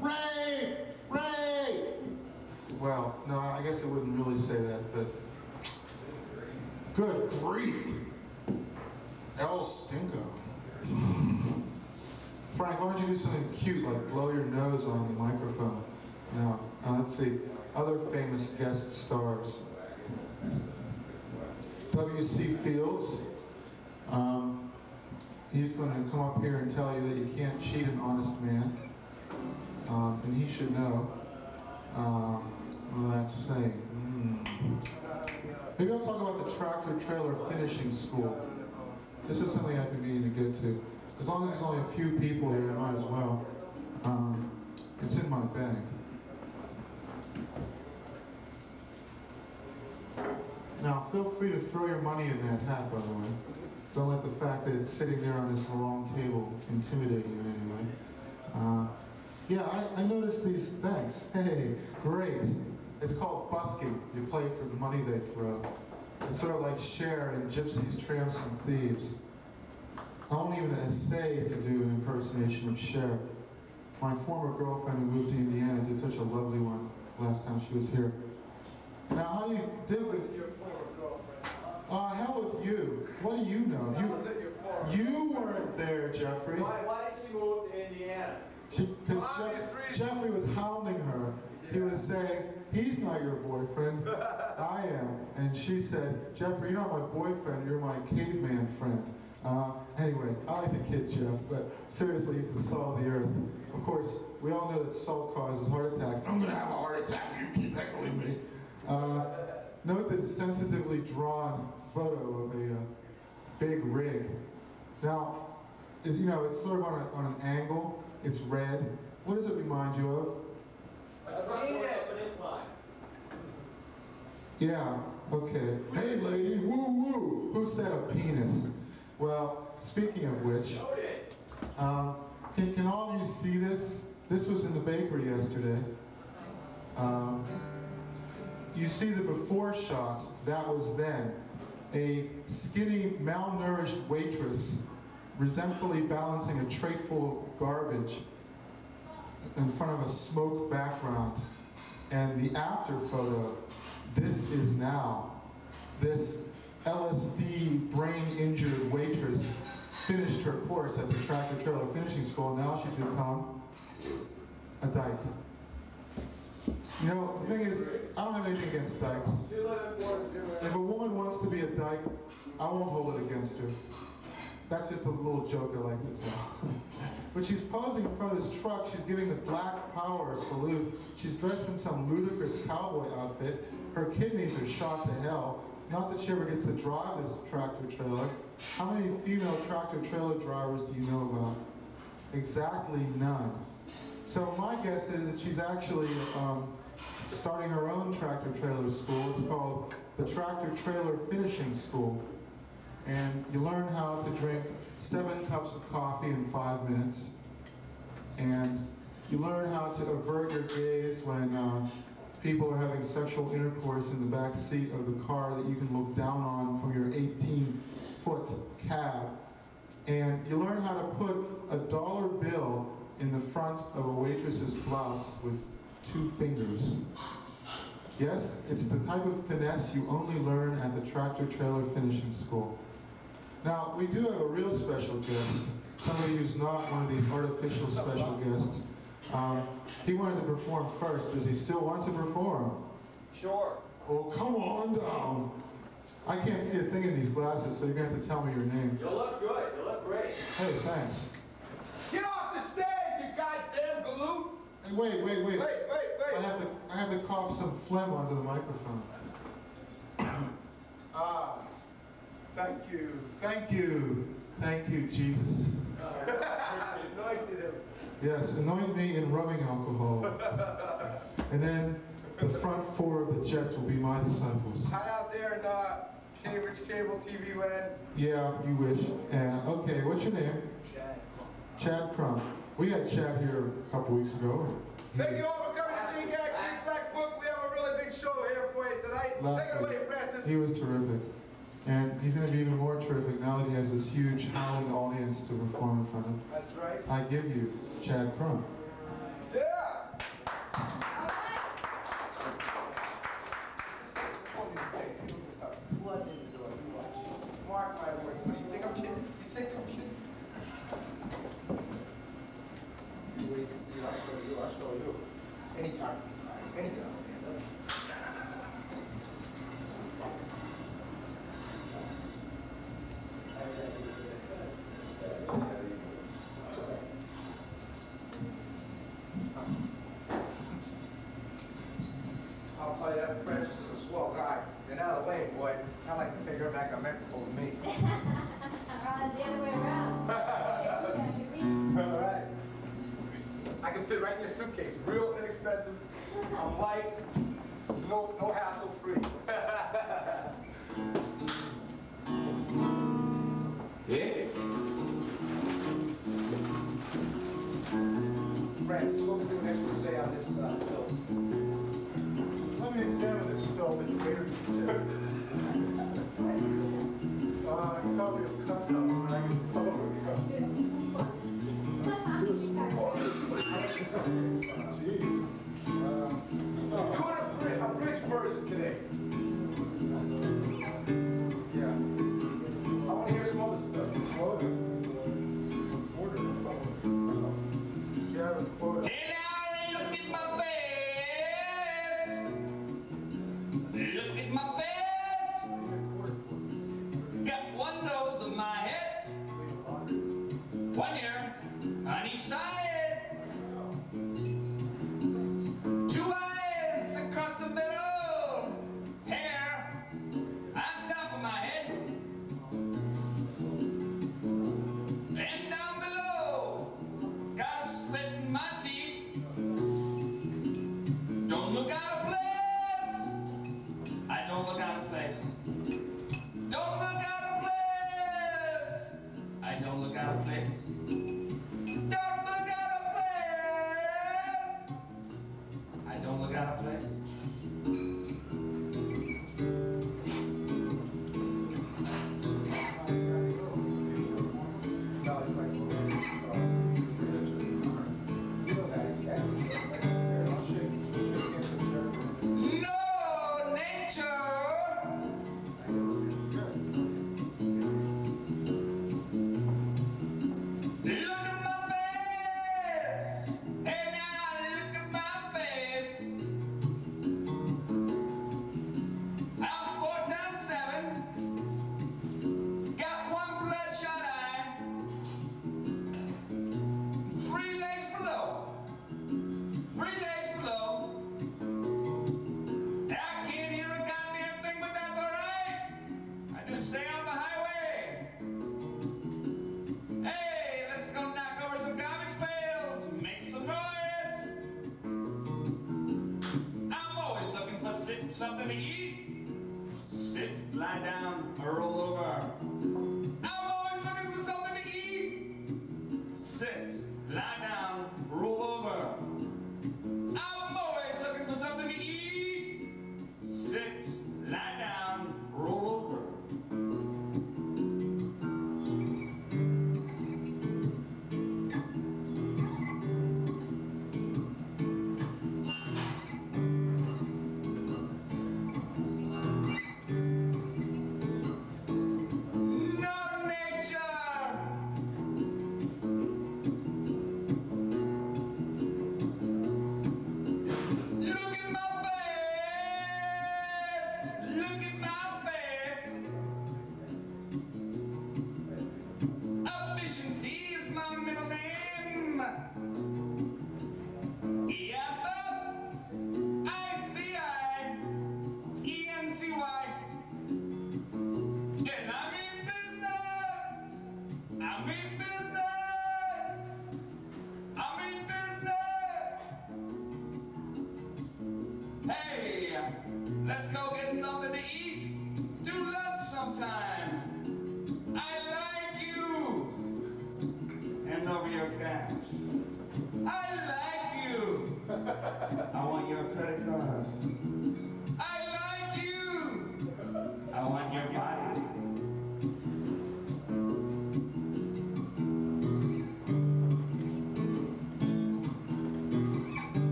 Ray! Ray! Well, no, I guess it wouldn't really say that, but good grief! El Stinko. Frank, why don't you do something cute like blow your nose on the microphone? Now, uh, let's see. Other famous guest stars. W.C. Fields. Um, he's going to come up here and tell you that you can't cheat an honest man. Um, and he should know. Uh, to say? Mm. Maybe I'll talk about the tractor trailer finishing school. This is something I've been meaning to get to. As long as there's only a few people here, I might as well. Um, it's in my bag. Now, feel free to throw your money in that hat, by the way. Don't let the fact that it's sitting there on this long table intimidate you in any way. Uh, yeah, I, I noticed these. Thanks. Hey, great. It's called busking. You play for the money they throw. It's sort of like Cher in Gypsies, Tramps, and Thieves. I won't even essay to do an impersonation of Cher. My former girlfriend who moved to Indiana did such a lovely one last time she was here. Now, how do you deal with Your former girlfriend. uh, hell with you. What do you know? That was at your former. You, you weren't there, Jeffrey. Why, why did she move to Indiana? Because Obvious reason. Jeffrey was hounding her. He was saying, he's not your boyfriend. I am. And she said, Jeffrey, you're not my boyfriend. You're my caveman friend. Uh, anyway, I like to kid Jeff, but seriously, he's the salt of the earth. Of course, we all know that salt causes heart attacks. I'm going to have a heart attack. You keep heckling me. Uh, note this sensitively drawn photo of a uh, big rig. Now, you know, it's sort of on, a, on an angle. It's red. What does it remind you of? Yeah, okay. Hey, lady, woo woo. Who said a penis? Well, speaking of which, um, can, can all of you see this? This was in the bakery yesterday. Um, you see the before shot, that was then. A skinny, malnourished waitress resentfully balancing a tray full of garbage in front of a smoke background. And the after photo, this is now. This LSD brain injured waitress finished her course at the tractor trailer finishing school. Now she's become a dyke. You know, the thing is, I don't have anything against dykes. If a woman wants to be a dyke, I won't hold it against her. That's just a little joke I like to tell. but she's posing in front of this truck. She's giving the Black Power a salute. She's dressed in some ludicrous cowboy outfit. Her kidneys are shot to hell. Not that she ever gets to drive this tractor trailer. How many female tractor trailer drivers do you know about? Exactly none. So my guess is that she's actually um, starting her own tractor trailer school. It's called the Tractor Trailer Finishing School. And you learn how to drink seven cups of coffee in five minutes. And you learn how to avert your gaze when uh, people are having sexual intercourse in the back seat of the car that you can look down on from your 18-foot cab. And you learn how to put a dollar bill in the front of a waitress's blouse with two fingers. Yes, it's the type of finesse you only learn at the tractor trailer finishing school. Now, we do have a real special guest, somebody who's not one of these artificial special guests. Um, he wanted to perform first. Does he still want to perform? Sure. Oh, come on down. I can't see a thing in these glasses, so you're going to have to tell me your name. You look good. You look great. Hey, thanks. Get off the stage, you goddamn galoot! Hey, wait, wait, wait. Wait, wait, I have to, I have to cough some phlegm onto the microphone. ah, thank you, thank you, thank you, Jesus. Anointed him. Yes, anoint me in rubbing alcohol. and then the front four of the Jets will be my disciples. Hi out there in uh, Cambridge Cable TV land. Yeah, you wish. And okay, what's your name? Chad. Chad Crumm. We had Chad here a couple weeks ago. Thank you all for coming to G-Gag Free Black Book. We have a really big show here for you tonight. Last Take it away. Francis. He was terrific. And he's going to be even more terrific now that he has this huge howling audience to perform in front of. That's right. I give you Chad Crumm.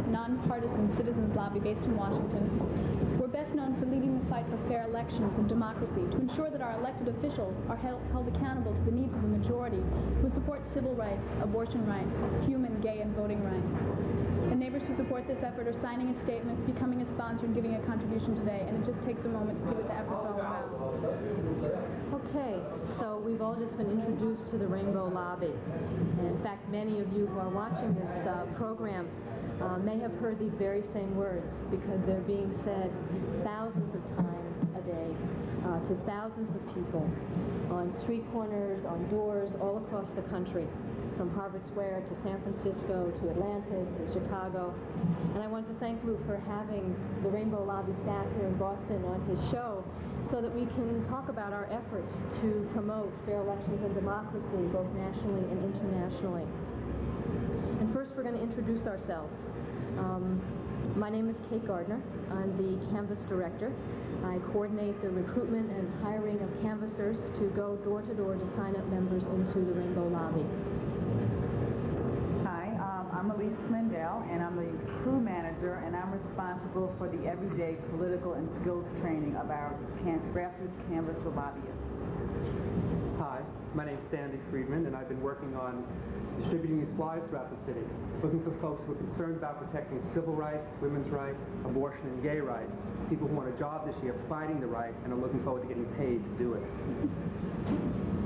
Independent, nonpartisan citizens lobby based in Washington. We're best known for leading the fight for fair elections and democracy to ensure that our elected officials are held, accountable to the needs of the majority who support civil rights, abortion rights, human, gay, and voting rights. The neighbors who support this effort are signing a statement, becoming a sponsor, and giving a contribution today. And it just takes a moment to see what the effort's all about. Okay, so we've all just been introduced to the Rainbow Lobby. And in fact, many of you who are watching this uh, program uh, may have heard these very same words because they're being said thousands of times a day uh, to thousands of people on street corners, on doors, all across the country, from Harvard Square to San Francisco to Atlanta to Chicago. And I want to thank Lou for having the Rainbow Lobby staff here in Boston on his show so that we can talk about our efforts to promote fair elections and democracy both nationally and internationally. And first we're going to introduce ourselves. Um, my name is Kate Gardner. I'm the Canvas Director. I coordinate the recruitment and hiring of canvassers to go door to door to sign up members into the Rainbow Lobby. Hi, I'm Elise Mendel, and I'm the crew manager, and I'm responsible for the everyday political and skills training of our can- grassroots canvas for lobbyists. Hi, my name's Sandy Friedman, and I've been working on distributing these flyers throughout the city, looking for folks who are concerned about protecting civil rights, women's rights, abortion, and gay rights, people who want a job this year fighting the right and are looking forward to getting paid to do it.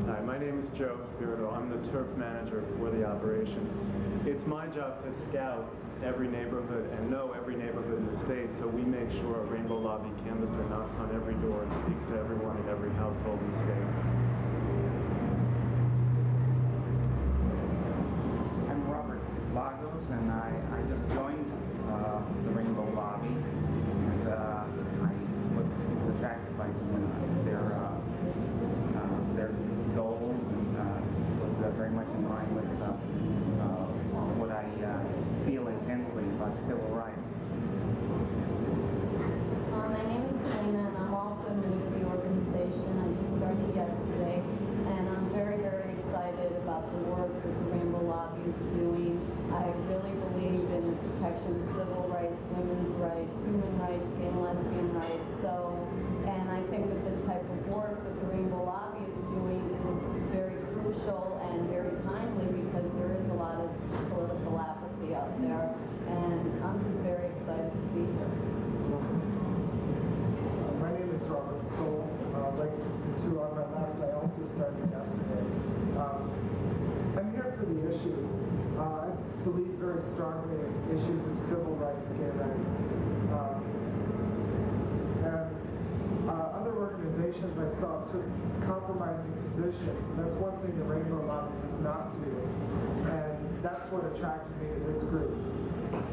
Hi, my name is Joe Spirito. I'm the turf manager for the operation. It's my job to scout every neighborhood and know every neighborhood in the state, so we make sure a Rainbow Lobby canvasser knocks on every door and speaks to everyone in every household in the state. I'm Robert Lagos, and I, I just joined uh, the Rainbow Lobby, and uh, I was attracted by uh, their uh, uh, their goals, and uh, was uh, very much in line with uh, uh, what I uh, feel intensely about civil rights. Uh, my name is Selena, and I'm also new to the organization. I just started yesterday, and I'm very, very excited about the work that the Rainbow Lobby is doing. I really believe in the protection of civil rights, women's rights, human rights, gay and lesbian rights. So, and I think that the type of work that the Rainbow Lobby is doing is very crucial and very timely because there is a lot of political apathy out there, and I'm just very excited to be here. My name is Robert Stoll. Uh, like the two on my left, I also started yesterday. Um, I'm here for the issues. Uh, I very strongly issues of civil rights, gay rights. Um, and uh, other organizations I saw took compromising positions, and that's one thing the Rainbow Lobby does not do. And that's what attracted me to this group.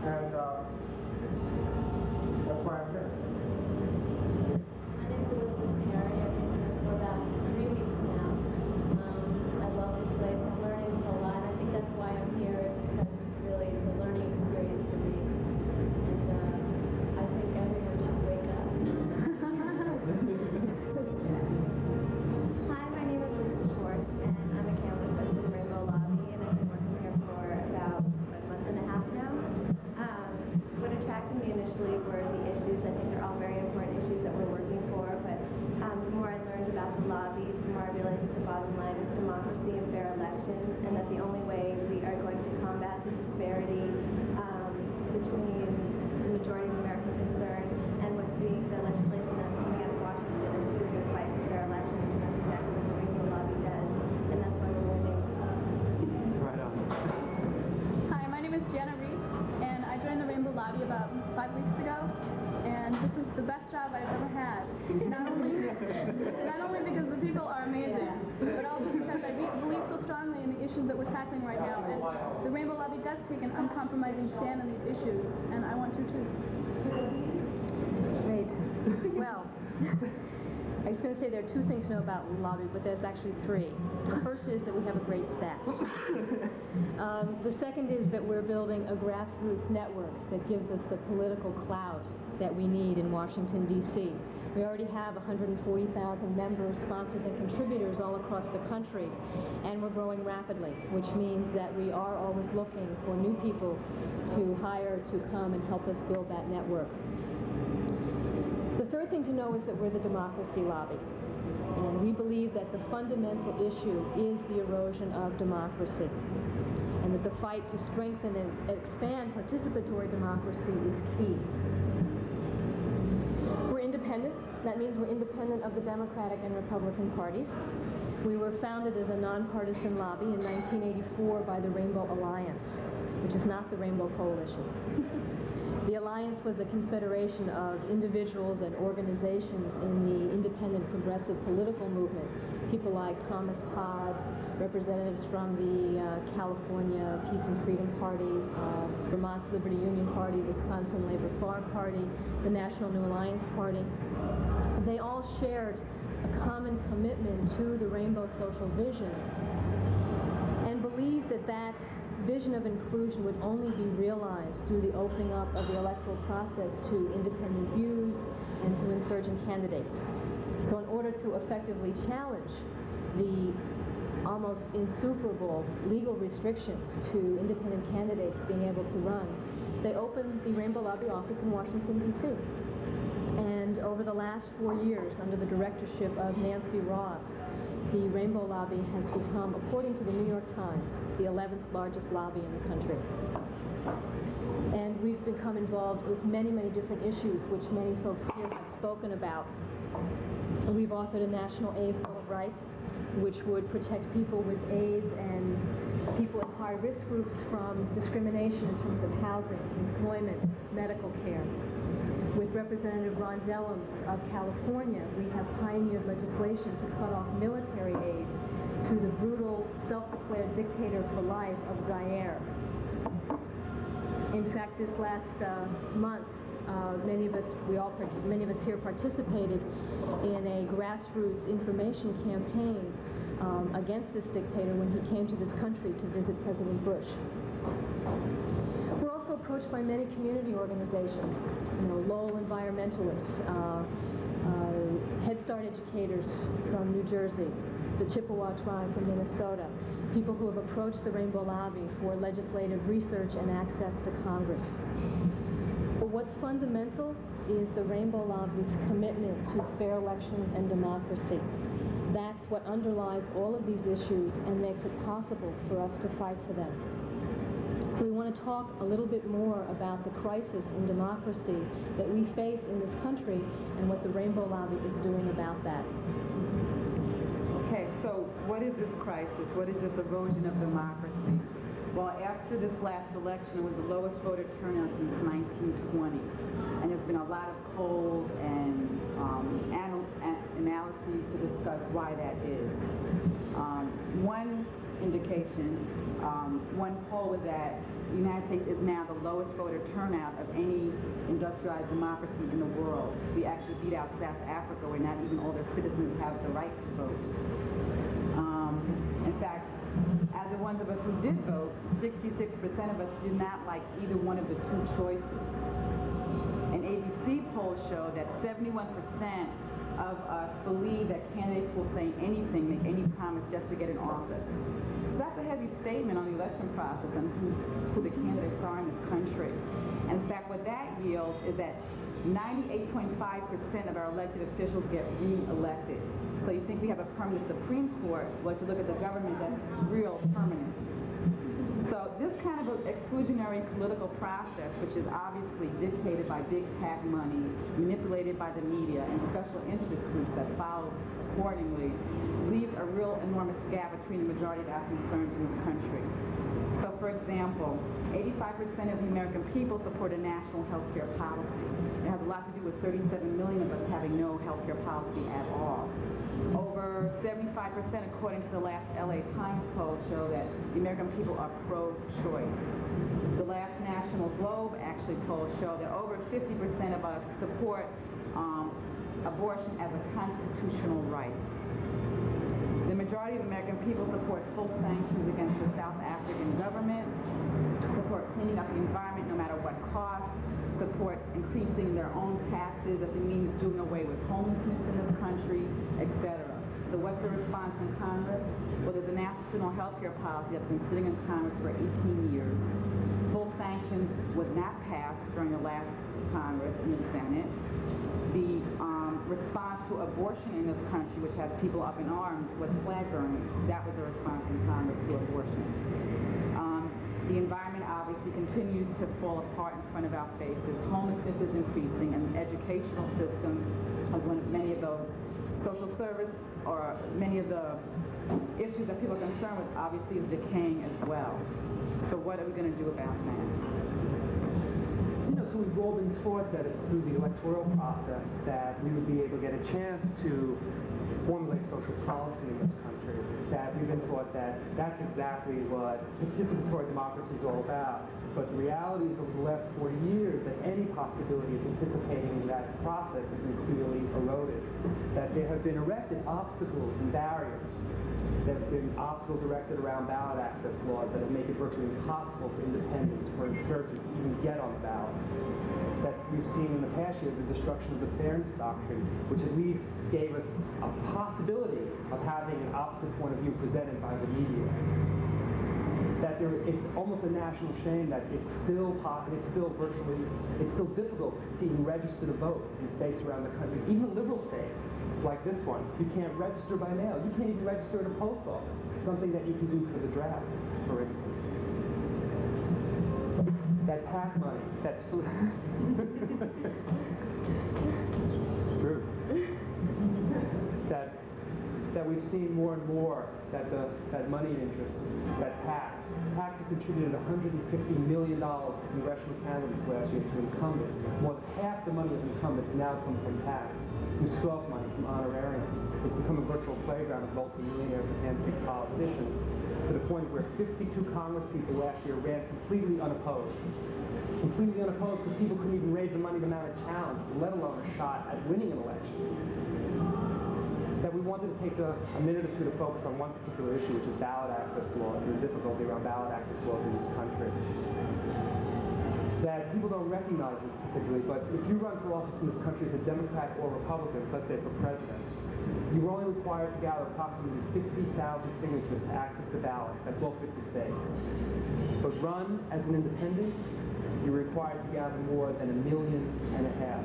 And uh, that's why I'm here. My name's Elizabeth Perry. I've been here for about three weeks now. Um, I love the place. I'm learning a whole lot. I think that's why I'm here is because it's really it's a learning experience for me. And uh, I think everyone should wake up. Hi, my name is Lisa Schwartz, and I'm a canvasser for the Rainbow Lobby, and I've been working here for about a month and a half now. Um, what attracted me initially were the issues. I think they're all very important issues that we're working for, but um, the more I learned about the lobby, the more I realized that the bottom line is democracy and fair elections, and that the only way we are going to combat the disparity um, between the majority of American concern and what's being the legislation that's coming out of Washington is through the fight for fair elections, and that's exactly what the Rainbow Lobby does, and that's why we're winning. Right on. Hi, my name is Jana Reese, and I joined the Rainbow Lobby about five weeks ago. And this is the best job I've ever had. Not only, not only because the people are amazing, but also because I we're tackling right now. And the Rainbow Lobby does take an uncompromising stand on these issues, and I want to too. Great. Well, I was going to say there are two things to know about lobby, but there's actually three. The first is that we have a great staff. um, the second is that we're building a grassroots network that gives us the political clout that we need in Washington, D.C. We already have 140,000 members, sponsors, and contributors all across the country, and we're growing rapidly, which means that we are always looking for new people to hire to come and help us build that network. The third thing to know is that we're the democracy lobby. And we believe that the fundamental issue is the erosion of democracy. And that the fight to strengthen and expand participatory democracy is key. We're independent. That means we're independent of the Democratic and Republican parties. We were founded as a nonpartisan lobby in 1984 by the Rainbow Alliance, which is not the Rainbow Coalition. The Alliance was a confederation of individuals and organizations in the independent progressive political movement. People like Thomas Todd, representatives from the uh, California Peace and Freedom Party, uh, Vermont's Liberty Union Party, Wisconsin Labor Farm Party, the National New Alliance Party. They all shared a common commitment to the Rainbow Social Vision and believed that that vision of inclusion would only be realized through the opening up of the electoral process to independent views and to insurgent candidates. So in order to effectively challenge the almost insuperable legal restrictions to independent candidates being able to run, they opened the Rainbow Lobby office in Washington, D.C. And over the last four years, under the directorship of Nancy Ross, the Rainbow Lobby has become, according to the New York Times, the 11th largest lobby in the country. And we've become involved with many, many different issues, which many folks here have spoken about. We've authored a National AIDS Bill of Rights, which would protect people with AIDS and people in high-risk groups from discrimination in terms of housing, employment, medical care. With Representative Ron Dellums of California, we have pioneered legislation to cut off military aid to the brutal, self-declared dictator for life of Zaire. In fact, this last uh, month, uh, many of us, we all, many of us here participated in a grassroots information campaign um, against this dictator when he came to this country to visit President Bush. We're also approached by many community organizations, you know, Lowell environmentalists, uh, uh, Head Start educators from New Jersey, the Chippewa tribe from Minnesota, people who have approached the Rainbow Lobby for legislative research and access to Congress. What's fundamental is the Rainbow Lobby's commitment to fair elections and democracy. That's what underlies all of these issues and makes it possible for us to fight for them. So we want to talk a little bit more about the crisis in democracy that we face in this country and what the Rainbow Lobby is doing about that. Okay, so what is this crisis? What is this erosion of democracy? After this last election, it was the lowest voter turnout since 1920. And there's been a lot of polls and um, anal analyses to discuss why that is. Um, one indication, um, one poll was that the United States is now the lowest voter turnout of any industrialized democracy in the world. We actually beat out South Africa, where not even all their citizens have the right to vote. Um, in fact, as the ones of us who did vote, 66% of us did not like either one of the two choices. An ABC poll showed that 71% of us believe that candidates will say anything, make any promise just to get in office. So that's a heavy statement on the election process and who, who the candidates are in this country. And in fact, what that yields is that 98.5% of our elected officials get re-elected. So you think we have a permanent Supreme Court, well, if you look at the government, that's real permanent. So this kind of exclusionary political process, which is obviously dictated by big pack money, manipulated by the media, and special interest groups that follow accordingly, leaves a real enormous gap between the majority of our concerns in this country. So for example, 85% of the American people support a national health care policy. It has a lot to do with 37 million of us having no health care policy at all. Over 75%, according to the last LA Times poll, show that the American people are pro-choice. The last National Globe actually poll show that over 50% of us support um, abortion as a constitutional right. The majority of American people support full sanctions against the South African government, support cleaning up the environment no matter what cost, support increasing their own taxes if it means doing away with homelessness in this country, etc. So what's the response in Congress? Well, there's a national health care policy that's been sitting in Congress for 18 years. Full sanctions was not passed during the last Congress in the Senate. The um, response to abortion in this country, which has people up in arms, was flag burning. That was a response in Congress to abortion. Um, the environment obviously continues to fall apart in front of our faces. Homelessness is increasing, and the educational system has one of many of those. Social service or many of the issues that people are concerned with obviously is decaying as well. So what are we going to do about that? You know, so we've all been taught that it's through the electoral process that we would be able to get a chance to formulate social policy in this country. That we've been taught that that's exactly what participatory democracy is all about. But the reality is over the last 40 years that any possibility of participating in that process has been clearly eroded. That there have been erected obstacles and barriers. There have been obstacles erected around ballot access laws that have made it virtually impossible for independents, for insurgents to even get on the ballot. That we've seen in the past year the destruction of the fairness doctrine, which at least gave us a possibility of having an opposite point of view presented by the media that there, it's almost a national shame that it's still it's still virtually, it's still difficult to even register to vote in states around the country. Even a liberal state like this one, you can't register by mail. You can't even register at a post office. Something that you can do for the draft, for instance. That PAC money, that's it's true. That that we've seen more and more that the that money interest, that PACs. PACs have contributed $150 million to congressional candidates last year to incumbents. More than half the money of incumbents now come from PACs, from swap money, from honorariums. It's become a virtual playground of multimillionaires and handpicked politicians to the point where 52 Congress people last year ran completely unopposed. Completely unopposed because people couldn't even raise the money to mount a challenge, let alone a shot at winning an election that we wanted to take a, a, minute or two to focus on one particular issue, which is ballot access laws and the difficulty around ballot access laws in this country. That people don't recognize this particularly, but if you run for office in this country as a Democrat or Republican, let's say for president, you are only required to gather approximately 50,000 signatures to access the ballot. That's all 50 states. But run as an independent, you're required to gather more than a million and a half.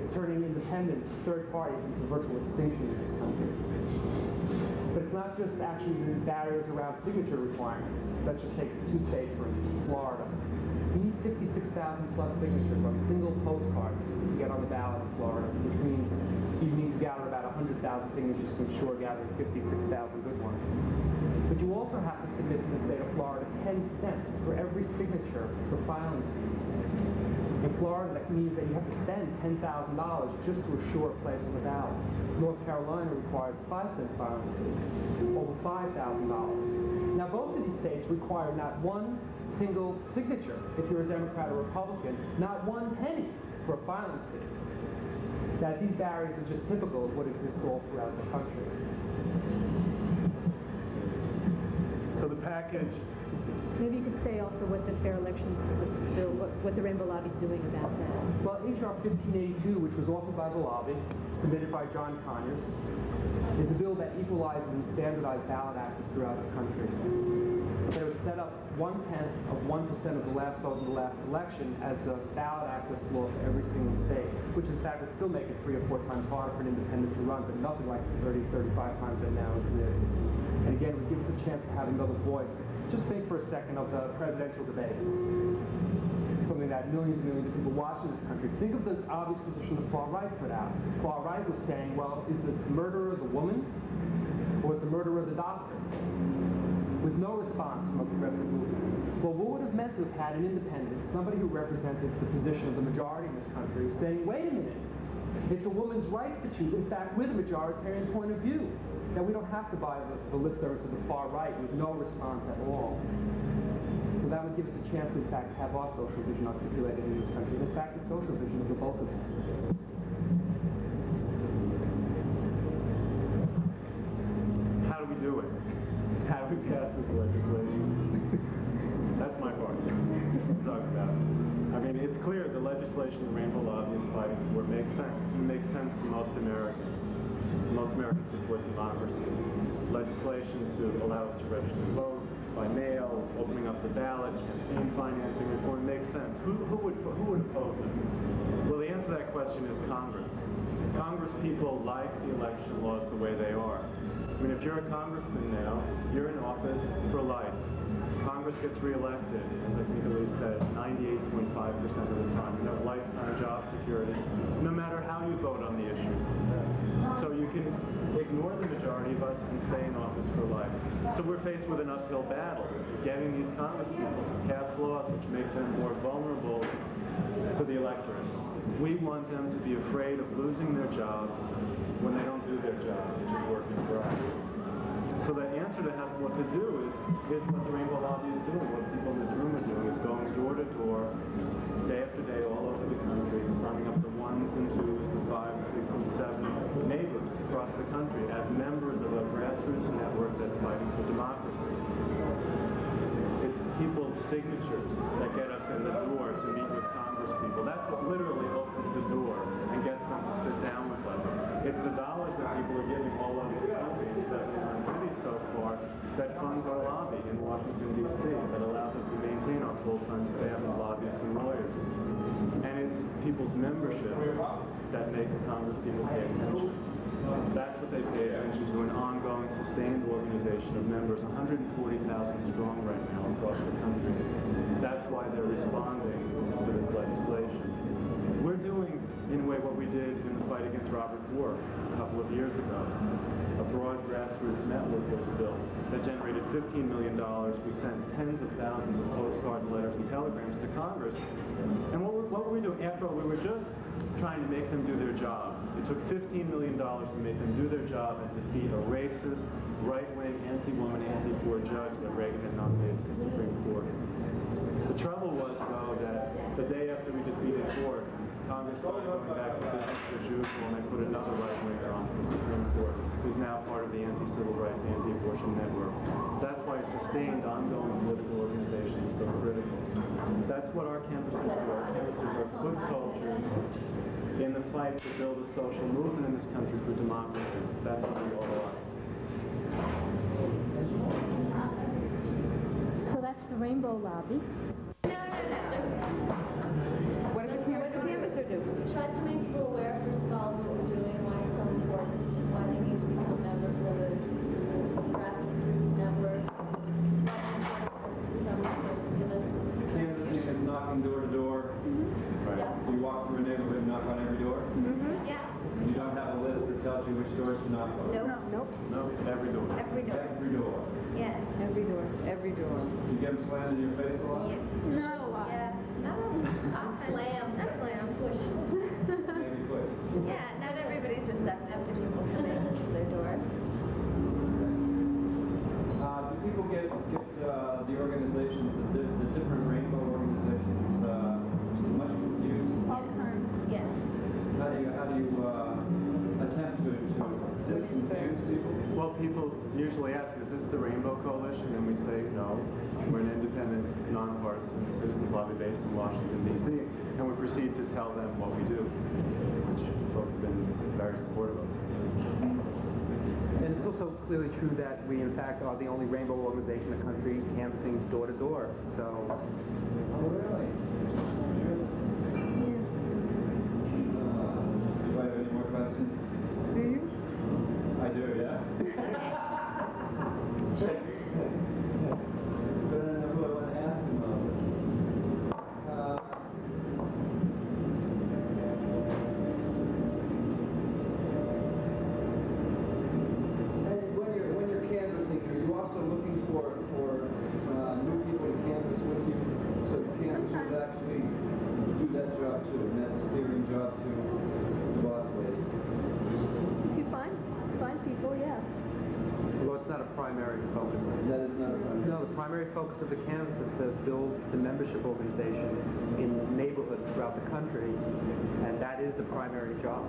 It's turning independents, third parties, into virtual extinction in this country. But it's not just actually the barriers around signature requirements. Let's just take two states, for instance, Florida. You need 56,000 plus signatures on single postcards to get on the ballot in Florida, which means you need to gather about 100,000 signatures to ensure gathering 56,000 good ones. But you also have to submit to the state of Florida 10 cents for every signature for filing fees. In Florida, that means that you have to spend $10,000 just to assure a place on the ballot. North Carolina requires 5 cent filing fee, over $5,000. Now, both of these states require not one single signature if you're a Democrat or Republican, not one penny for a filing fee. That these barriers are just typical of what exists all throughout the country. So the package Maybe you could say also what the Fair Elections Bill, what, the Rainbow Lobby is doing about that. Well, H.R. 1582, which was offered by the lobby, submitted by John Conyers, is a bill that equalizes and standardizes ballot access throughout the country. They would set up one-tenth of 1% of the last vote in the last election as the ballot access law for every single state, which in fact would still make it three or four times harder for an independent to run, but nothing like the 30, 35 times that now exists. And again, it would give us a chance to have another voice. Just think for a second of the presidential debates. Something that millions and millions of people watch in this country. Think of the obvious position the far right put out. Far right was saying, well, is the murderer the woman or is the murderer the doctor? with no response from a progressive movement. Well, what would have meant to have had an independent, somebody who represented the position of the majority in this country, saying, wait a minute, it's a woman's rights to choose, in fact, with a majoritarian point of view, that we don't have to buy the, the lip service of the far right with no response at all. So that would give us a chance, in fact, to have our social vision articulated in this country, in fact, the social vision of the both of us. How do we do it? How do we pass this legislation? That's my part to talk about. I mean, it's clear legislation Rainbow Lobby is fighting for makes sense. It makes sense to most Americans. Most Americans support democracy. Legislation to allow us to register to vote by mail, opening up the ballot, campaign financing reform makes sense. Who, who would who would oppose this? Well, the answer to that question is Congress. Congress people like the election laws the way they are. I mean, if you're a congressman now, you're in office for life. Congress gets reelected, as I think Elise said, 98.5% of the time. You have lifetime job security, no matter how you vote on the issues. So you can ignore the majority of us and stay in office for life. So we're faced with an uphill battle, getting these congresspeople to pass laws which make them more vulnerable to the electorate. We want them to be afraid of losing their jobs when they don't do their job, which is working for us. So the answer to how, what to do is, is what the Rainbow Lobby is doing, what people in this room are doing, is going door to door, day after day, all over the country, signing up the ones and twos, the fives, six, and seven neighbors across the country as members of a grassroots network that's fighting for democracy. It's people's signatures that get us in the door to meet with Congress people. That's what literally opens the door and gets them to sit down with us. It's the dollars that people are giving all over the country in 79 cities so far that funds our lobby in Washington, D.C., that allows us to maintain our full-time staff of lobbyists and lawyers. And it's people's memberships that makes Congress people pay attention. That's what they pay attention to, an ongoing, sustained organization of members, 140,000 strong right now across the country. That's why they're responding to this legislation. We're doing, in a way, what we did in the fight against Robert Bork a couple of years ago. Broad grassroots network was built that generated $15 million. We sent tens of thousands of postcards, letters, and telegrams to Congress. And what were, what were we doing? After all, we were just trying to make them do their job. It took $15 million to make them do their job and defeat a racist, right-wing, anti-woman, anti-poor judge that Reagan had nominated to the Supreme Court. The trouble was, though, that the day after we defeated Bork, Congress started going back to as usual, and they put another right-winger onto the Supreme Court, who's now part of the anti-civil rights, anti-abortion network. That's why a sustained, ongoing political organization is so critical. That's what our campuses do. Our campuses are foot soldiers in the fight to build a social movement in this country for democracy. That's what we all are. So that's the Rainbow Lobby. What does the canvasser do? Try to make people aware, first of all, of what we're doing, why it's so important, and why they need to become members of a grassroots network. Become members and give us Canvassing is knocking door to door. Yeah. You walk through a neighborhood, knock on every door. Yeah. You don't have a list that tells you which doors to knock on. Nope. Nope. No, every door. Every door. Every door. Yeah. Every door, every door. You get them slammed in your face a lot? No. Yeah. No. I'm slammed. I'm slammed. Pushed. Maybe quick. Yeah. Not everybody's receptive to people coming to their door. Uh, do people get, get, uh, the organizations, the, di- the different rainbow organizations, uh, much confused? All the time. Yes. How do you, how do you, uh, attempt to, to disconfuse people? Well, people usually ask, is this the Rainbow Coalition? And we say, no. We're an independent, nonpartisan citizens lobby based in Washington, D.C. And we proceed to tell them what we do, which folks have been very supportive of. And it's also clearly true that we, in fact, are the only rainbow organization in the country canvassing door to door. So. Oh, really? Do I have any more questions? Do you? I do, yeah. But I don't know who I want to ask about it. Uh, and when you're when you're canvassing, are you also looking for for primary focus. That is not a primary. The primary focus of the canvas is to build the membership organization in neighborhoods throughout the country, and that is the primary job.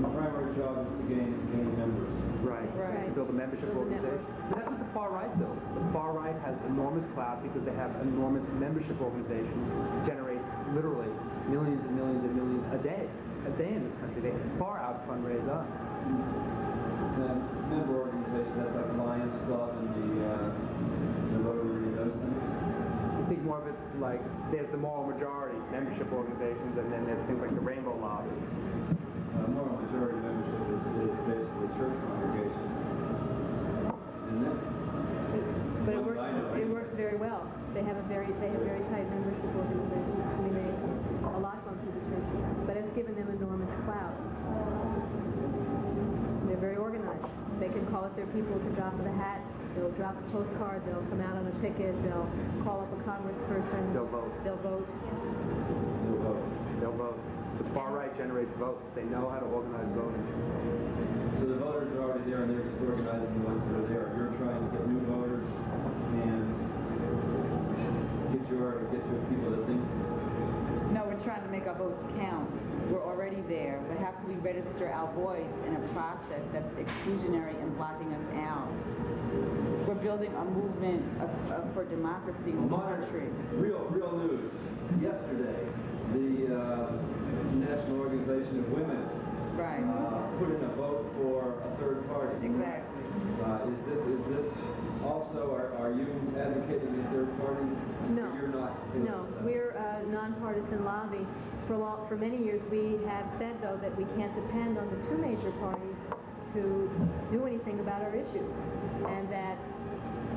The primary job is to gain, gain members. Right. Right. Is to build a membership Build organization. But that's what the far right builds. The far right has enormous clout because they have enormous membership organizations, it generates literally millions and millions and millions a day, a day in this country. They far out fundraise us. The member organization, that's like Lions Club and the, uh, the Rotary and those things. You think more of it like there's the moral majority membership organizations, and then there's things like the Rainbow Lobby. Uh, moral majority membership is, is basically church congregations. Isn't it? But it works, it works very well. They have a very, they have very tight membership organizations. I mean, they, a lot run through the churches, but it's given them enormous clout. They're very organized. They can call up their people at the drop of a hat. They'll drop a postcard. They'll come out on a picket. They'll call up a congressperson. They'll vote. They'll vote. They'll vote. They'll vote. The far right generates votes. They know how to organize voting. So the voters are already there and they're just organizing the ones that are there. You're trying to get new voters and get your, get your people to think. No, we're trying to make our votes count. We're already there, but how can we register our voice in a process that's exclusionary and blocking us out? Building a movement for democracy in this country. Real, real news. Yesterday, the uh, National Organization of Women Right. uh, put in a vote for a third party. Exactly. Uh, is this, is this also, are, are you advocating a third party? No. You're not? No, we're a nonpartisan lobby. For, lo- for many years, we have said, though, that we can't depend on the two major parties to do anything about our issues, and that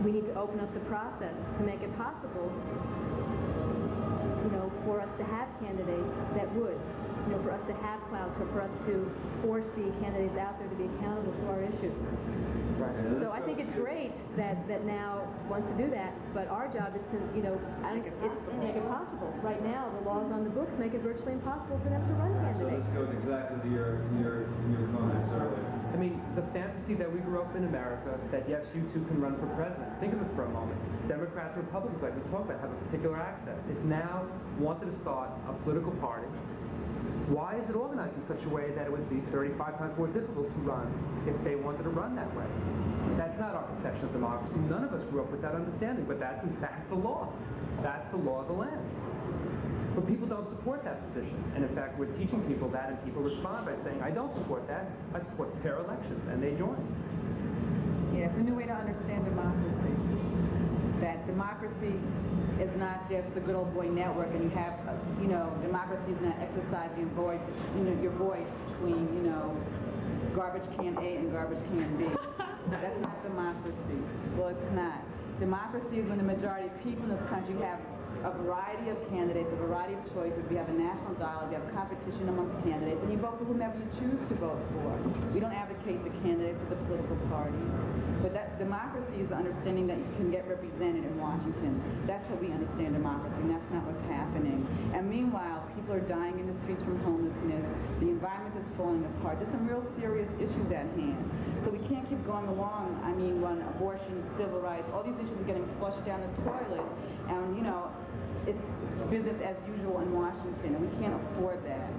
we need to open up the process to make it possible, you know, for us to have candidates that would, you know, for us to have clout, to, for us to force the candidates out there to be accountable to our issues. Right. So I think it's great that, that NOW wants to do that, but our job is to, you know, I think it's to make it possible. Right now, the laws on the books make it virtually impossible for them to run So this candidates. goes exactly to your, to your, your comments earlier. I mean, the fantasy that we grew up in America, that yes, you too can run for president. Think of it for a moment. Democrats and Republicans, like we talked about, have a particular access. If NOW wanted to start a political party, why is it organized in such a way that it would be 35 times more difficult to run if they wanted to run that way? That's not our conception of democracy. None of us grew up with that understanding, but that's in fact the law. That's the law of the land. But people don't support that position. And in fact, we're teaching people that, and people respond by saying, I don't support that. I support fair elections. And they join. Yeah, it's a new way to understand democracy. That democracy is not just the good old boy network, and you have, uh, you know, democracy is not exercising your voice, you know, your voice between, you know, garbage can A and garbage can B. That's not democracy. Well, it's not. Democracy is when the majority of people in this country have a variety of candidates, a variety of choices. We have a national dialogue, we have competition amongst candidates, and you vote for whomever you choose to vote for. We don't advocate the candidates of the political parties. But democracy is the understanding that you can get represented in Washington. That's what we understand democracy, and that's not what's happening. And meanwhile, people are dying in the streets from homelessness. The environment is falling apart. There's some real serious issues at hand. So we can't keep going along. I mean, when abortion, civil rights, all these issues are getting flushed down the toilet, and you know, it's business as usual in Washington, and we can't afford that.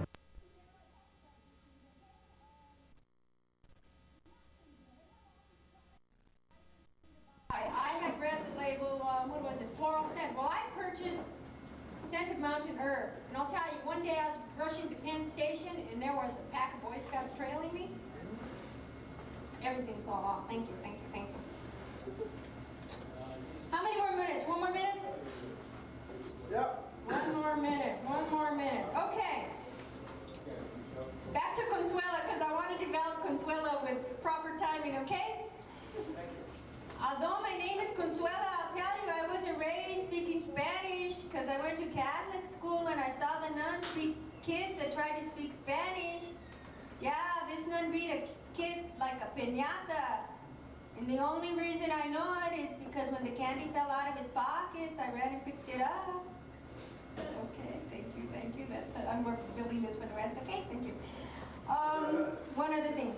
Label, um, what was it, floral scent. Well, I purchased scent of mountain herb. And I'll tell you, one day I was rushing to Penn Station and there was a pack of Boy Scouts trailing me. Everything's all off. Thank you, thank you, thank you. How many more minutes? One more minute? Yep. One more minute, one more minute. Okay. Back to Consuela, because I want to develop Consuela with proper timing, okay? Although my name is Consuela, I'll tell you, I wasn't raised speaking Spanish because I went to Catholic school and I saw the nuns beat kids that tried to speak Spanish. Yeah, this nun beat a kid like a piñata. And the only reason I know it is because when the candy fell out of his pockets, I ran and picked it up. Okay, thank you, thank you. That's. I'm building this for the rest. Okay, thank you. Um, one other thing.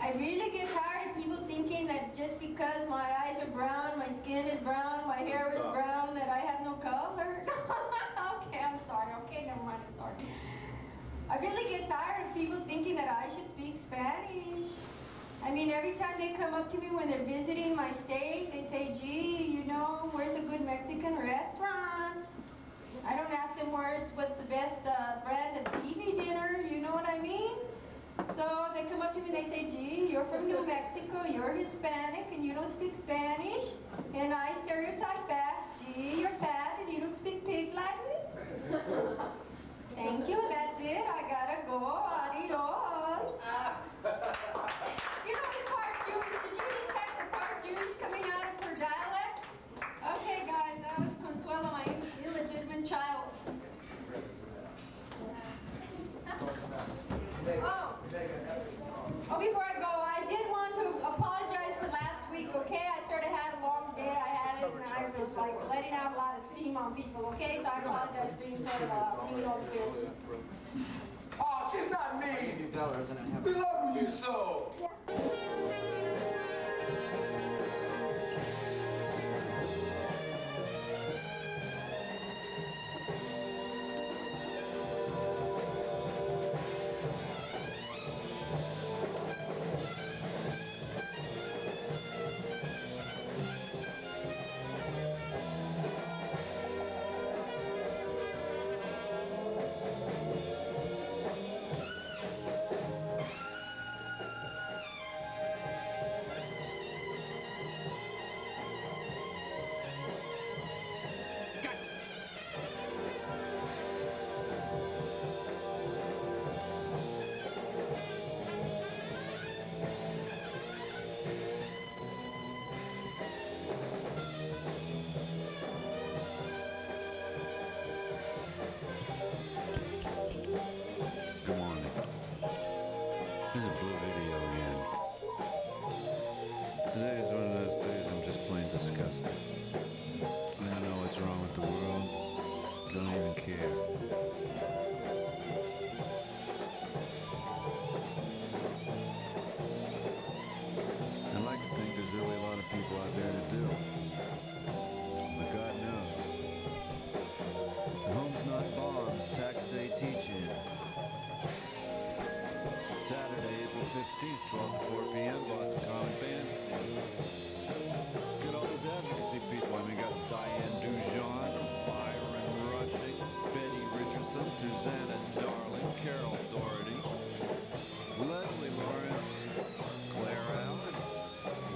I really get tired of people thinking that just because my eyes are brown, my skin is brown, my hair is brown, that I have no color? okay, I'm sorry. Okay, never mind, I'm sorry. I really get tired of people thinking that I should speak Spanish. I mean, every time they come up to me when they're visiting my state, they say, gee, you know, where's a good Mexican restaurant? I don't ask them where it's, what's the best uh, brand of TV dinner, you know what I mean? So they come up to me and they say, gee, you're from New Mexico, you're Hispanic, and you don't speak Spanish. And I stereotype back, gee, you're fat and you don't speak pig like me. Thank you, that's it. I gotta go. Adios. you know the cartoons? Did you detect the cartoons coming out of her dialect? Okay, guys, that was Consuelo, my illegitimate child. Oh. Oh, before I go, I did want to apologize for last week, okay? I sort of had a long day. I had it, and I was like letting out a lot of steam on people, okay? So I apologize for being sort of uh, mean over here. Oh, she's not mean. We love you so. Good disgusted. I don't know what's wrong with the world. Don't even care. I'd like to think there's really a lot of people out there that do. But God knows. The home's not bombs, tax day teach-in. Saturday, April 15th, 12 to 4 p.m., Boston Common Bandstand. Get all these advocacy people. I mean, got Diane Dujon, Byron Rushing, Betty Richardson, Susanna Darling, Carol Doherty, Leslie Lawrence, Claire Allen,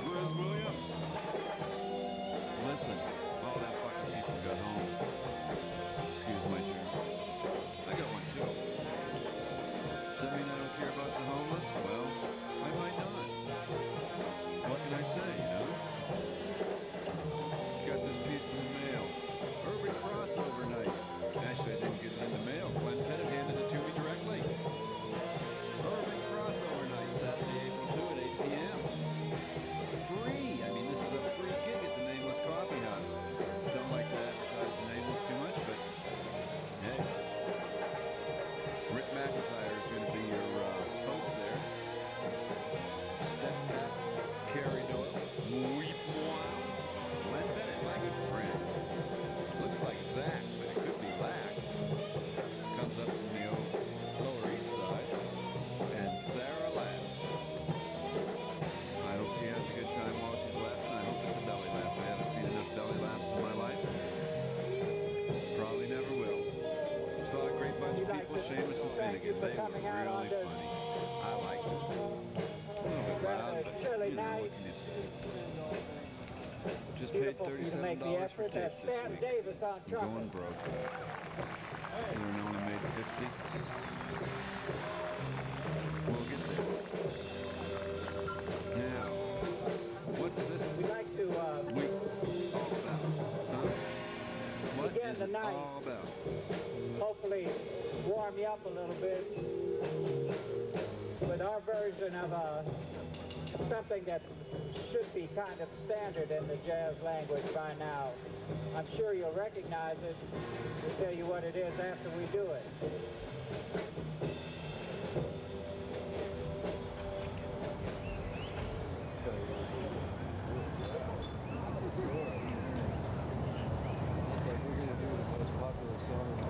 Grizz Williams. Listen, all them fucking people got homes. Excuse my German. I got one too. Does that mean I don't care about the homeless? Well, I might not. What can I say, you know? This piece in the mail. Urban crossover night. Actually, I didn't get it in the mail. Glenn Pettit going broke. kind of standard in the jazz language by now. I'm sure you'll recognize it. We'll tell you what it is after we do it.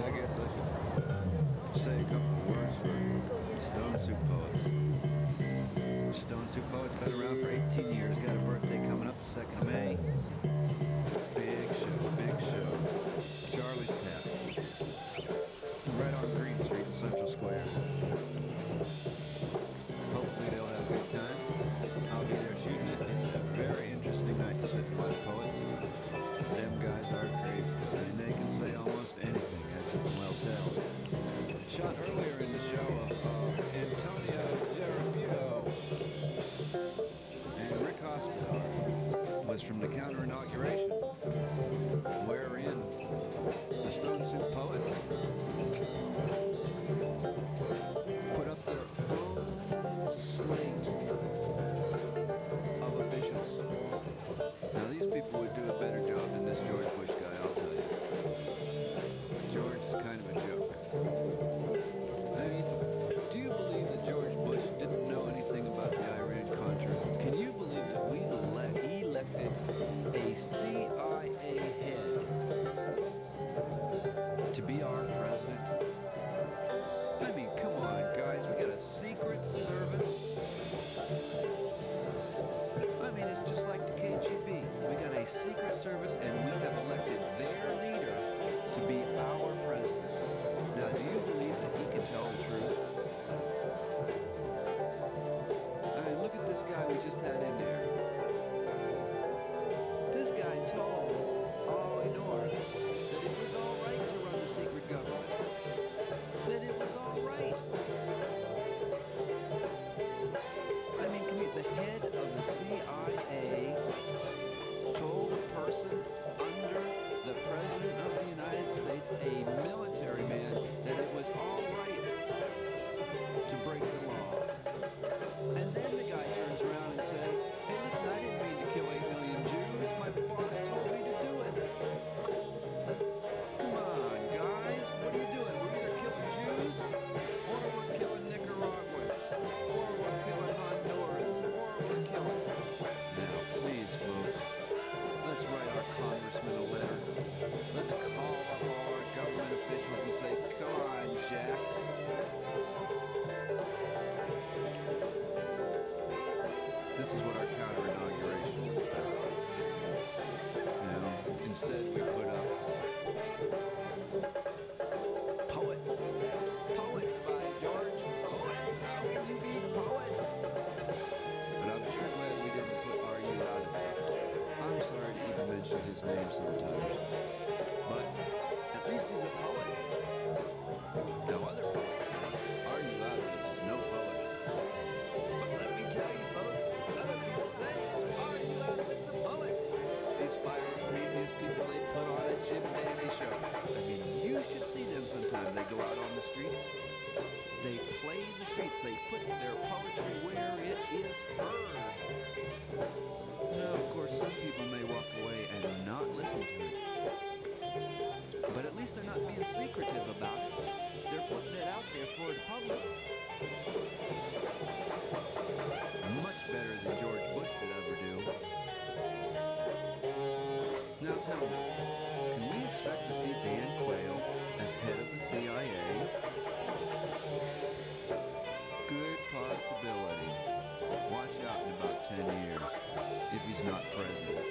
I guess I should say a couple words for Stone Soup Poets. Stone Soup Poets been around for 18 years. Got a birthday coming up the 2nd of May. Big show, big show. Charlie's Tap. Right on Green Street in Central Square. Shot earlier in the show of uh, Antonio Gerabuto and Rick Hospodar was from the counter inauguration, wherein the Stone Soup Poets put up This is what our counter-inauguration is about. You know, instead we put up poets. Poets by George Poets. How can you beat poets? But I'm sure glad we didn't put You Out of It. I'm sorry to even mention his name sometimes. But at least he's a poet. Now other sometime. They go out on the streets. They play the streets. They put their poetry where it is heard. Now, of course, some people may walk away and not listen to it. But at least they're not being secretive about it. They're putting it out there for the public. Much better than George Bush should ever do. Now tell me, can we expect to see Dan Quayle head of the CIA? Good possibility. Watch out in about 10 years, if he's not president.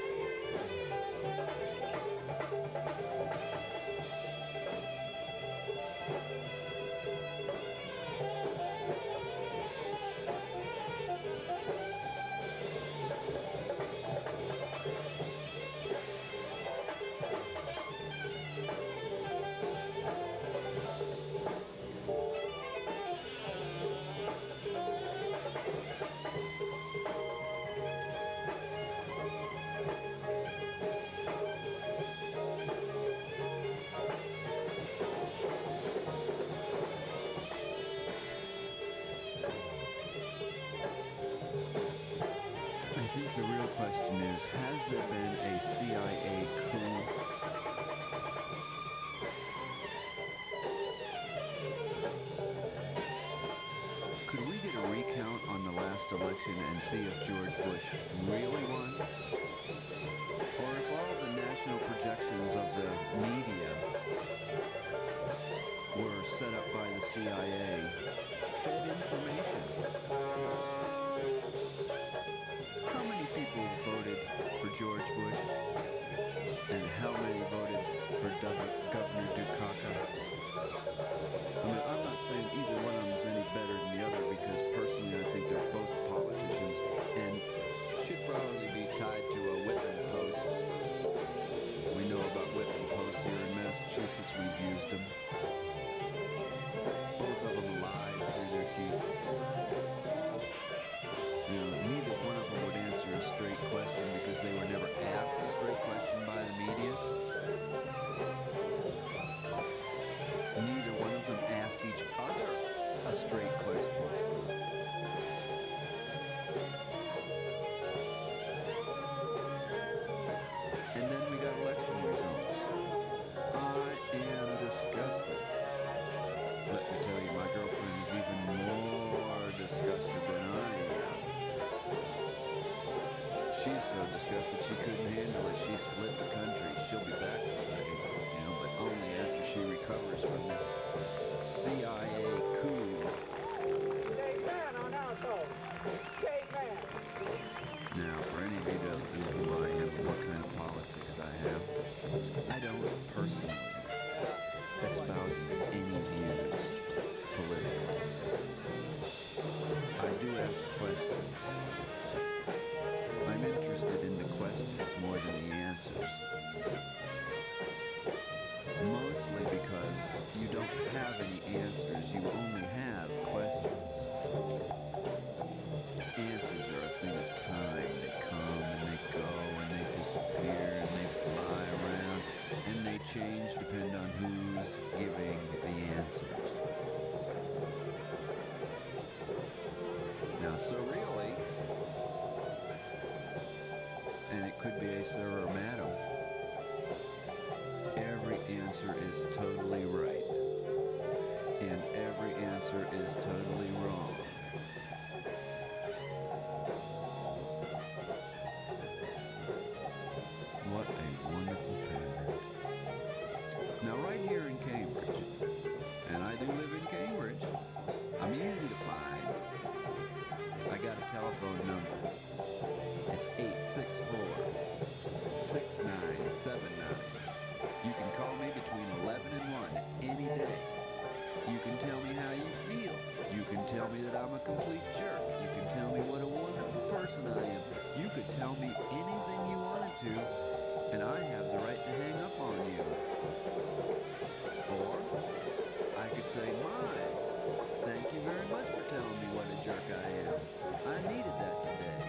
The real question is, has there been a CIA coup? Could we get a recount on the last election and see if George Bush really won? Or if all the national projections of the media were set up by the CIA fed information. George Bush? And how many voted for Gov- Governor Dukakis? I mean, I'm not saying either one of them is any better than the other because personally I think they're both politicians and should probably be tied to a whipping post. We know about whipping posts here in Massachusetts. We've used them. Both of them lied through their teeth. You know, neither answer a straight question because they were never asked a straight question by the media. Neither one of them asked each other a straight question. And then we got election results. I am disgusted. Let me tell you, my girlfriend is even more disgusted She's so disgusted she couldn't handle it. She split the country. She'll be back someday, you know, but only after she recovers from this CIA coup. Now, for any of you who don't know who I am and what kind of politics I have, I don't personally espouse any views politically. I do ask questions. More than the answers. Mostly because you don't have any answers, you only have questions. Answers are a thing of time. They come and they go and they disappear and they fly around and they change depending on who's giving the answers. Now, so really, and it could be a sir or madam, every answer is totally right, and every answer is totally wrong. Say, my, thank you very much for telling me what a jerk I am. I needed that today.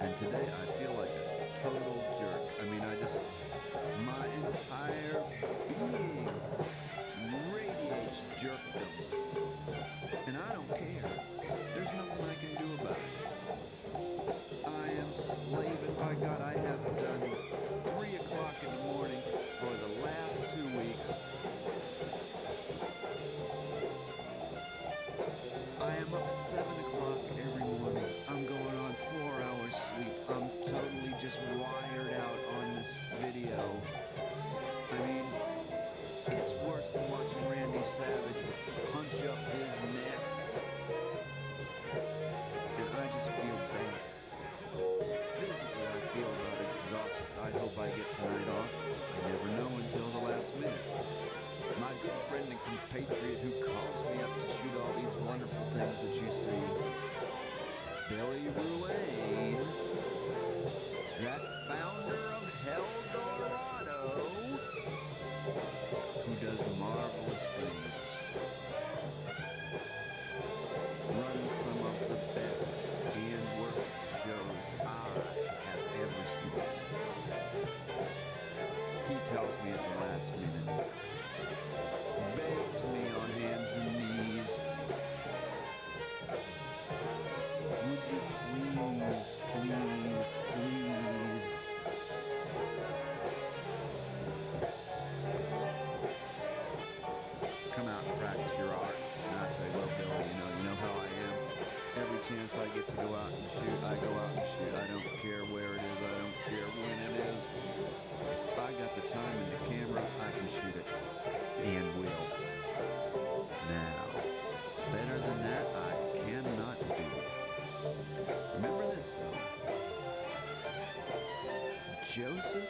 And today I feel like a total jerk. I mean, I just, my entire being radiates jerkdom. 7 o'clock Billy Ruane, that founder of Hell Dorado, who does marvelous things, runs some of the best and worst shows I have ever seen. He tells me at the last minute, begs me on hands and knees, come out and practice your art. And I say, well, Billy, you know, you know how I am. Every chance I get to go out and shoot, I go out and shoot. I don't care where it is. I don't care when it is. If I got the time and the camera, I can shoot it. And will. Now, better than that, I cannot do it. Remember this, though. Joseph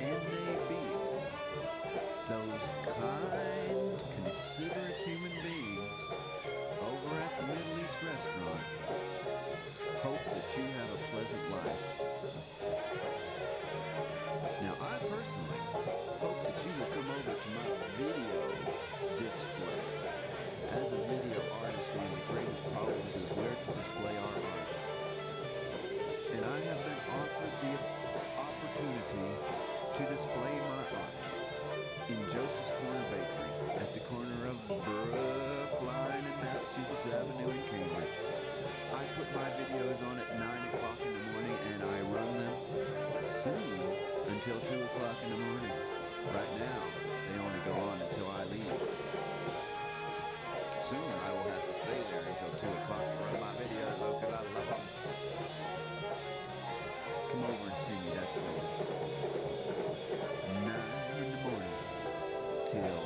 N.A.B. hope that you have a pleasant life. Now, I personally hope that you will come over to my video display. As a video artist, one of the greatest problems is where to display our art. And I have been offered the opportunity to display my art in Joseph's Corner Bakery at the corner of Brookline and Massachusetts Avenue in Cambridge. I put my videos on at 9 o'clock in the morning and I run them soon until 2 o'clock in the morning. Right now, they only go on until I leave. Soon I will have to stay there until 2 o'clock to run my videos oh, because I love them. Come over and see me, that's free. 9 in the morning till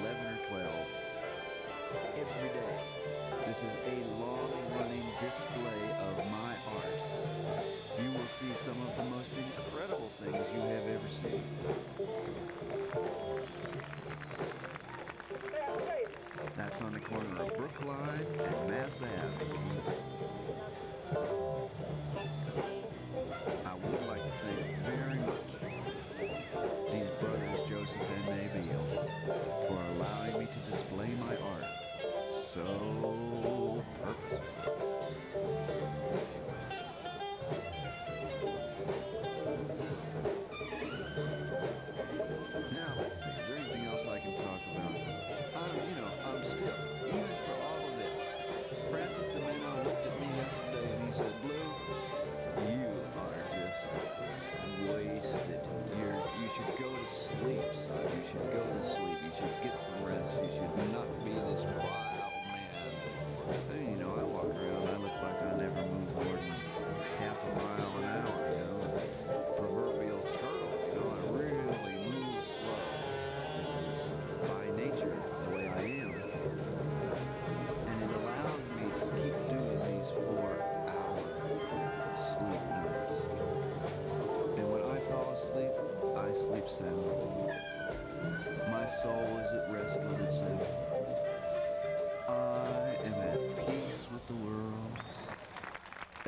11 or 12 every day. This is a long-running display of my art. You will see some of the most incredible things you have ever seen. That's on the corner of Brookline and Mass Ave. I would like to thank very much these brothers Joseph and Nabil for allowing me to display my art so purposefully.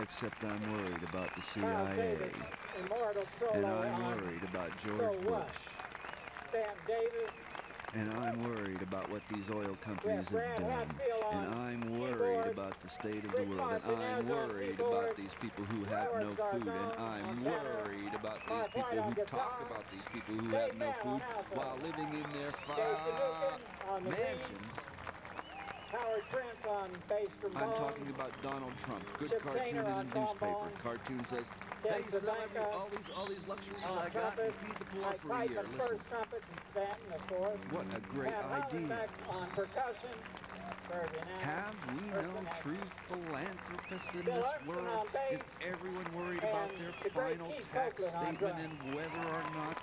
Except I'm worried about the CIA. And I'm worried about George Bush. And I'm worried about what these oil companies have done. And I'm worried about the state of the world. And I'm worried about these people who have no food. And I'm worried about these people who talk about these people who have no food while living in their fa- mansions. I'm talking about Donald Trump. Good Chip cartoon in the newspaper. Cartoon says, Ted hey, sell every, all these all these luxuries on I got and feed the poor for a year. Listen, first trumpet and Stanton, what a great Pat idea. Have we no true philanthropists in this world? Is everyone worried about their final tax statement and whether or not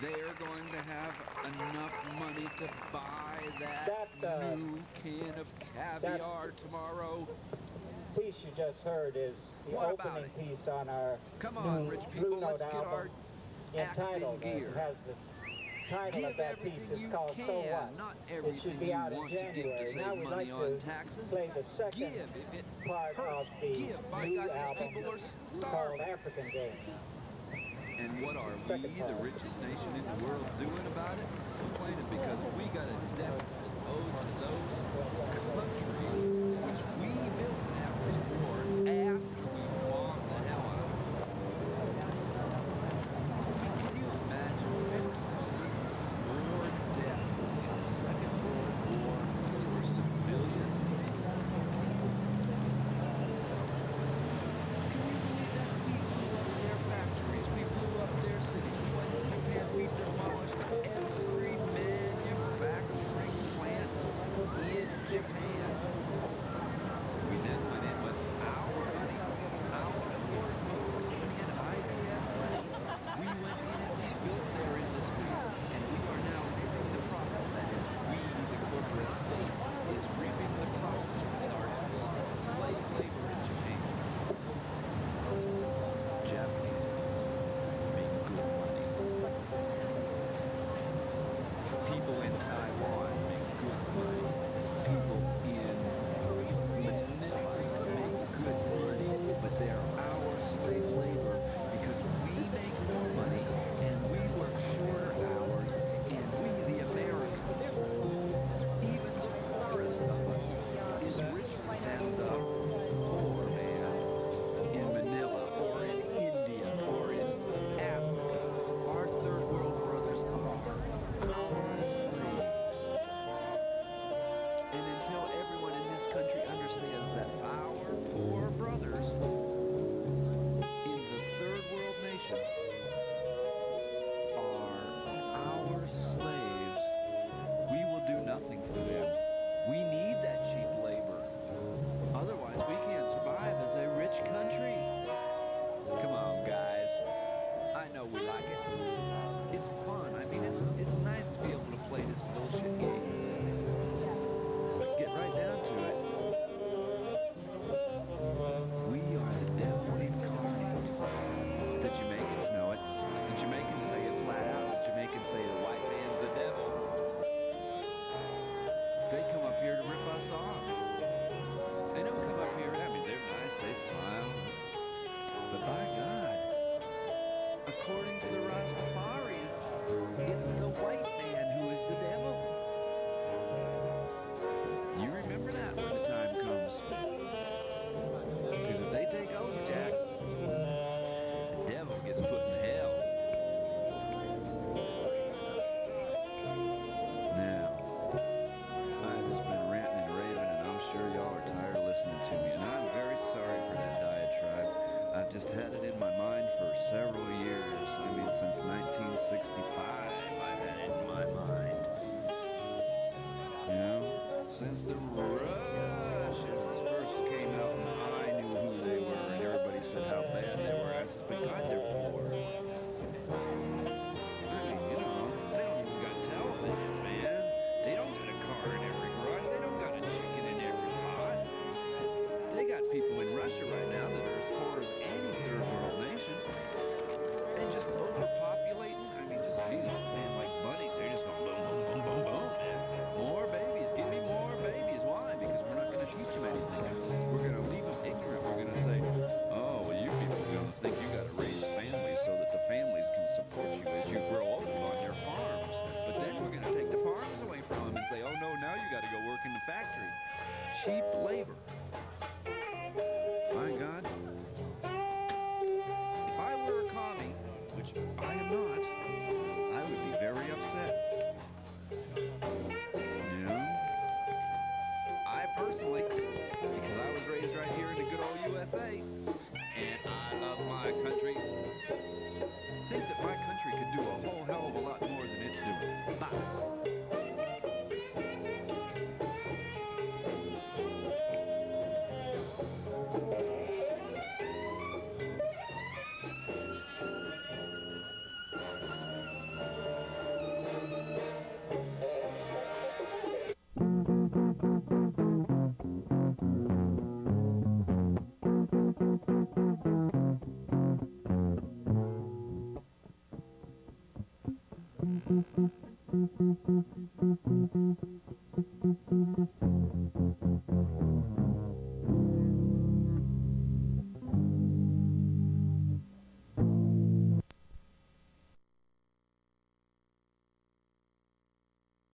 they're going to have enough money to buy that, That, uh, new can of caviar tomorrow? piece you just heard is the What about opening piece on our Come on, new rich Blue people, Note let's get our acting entitled, gear. Has the title Give of that piece everything is you called can, So What. not everything you want to give to save money like on taxes. play the second Give if it part of hurts. the Give. By God, these people are starving. African Game. And what are we, the richest nation in the world, doing about it? Complaining because we got a deficit owed to those countries which we built after the war, after they come up here to rip us off. They don't come up here. I mean, they're nice. They smile. since the Russians first came out and I knew who they were and everybody said how bad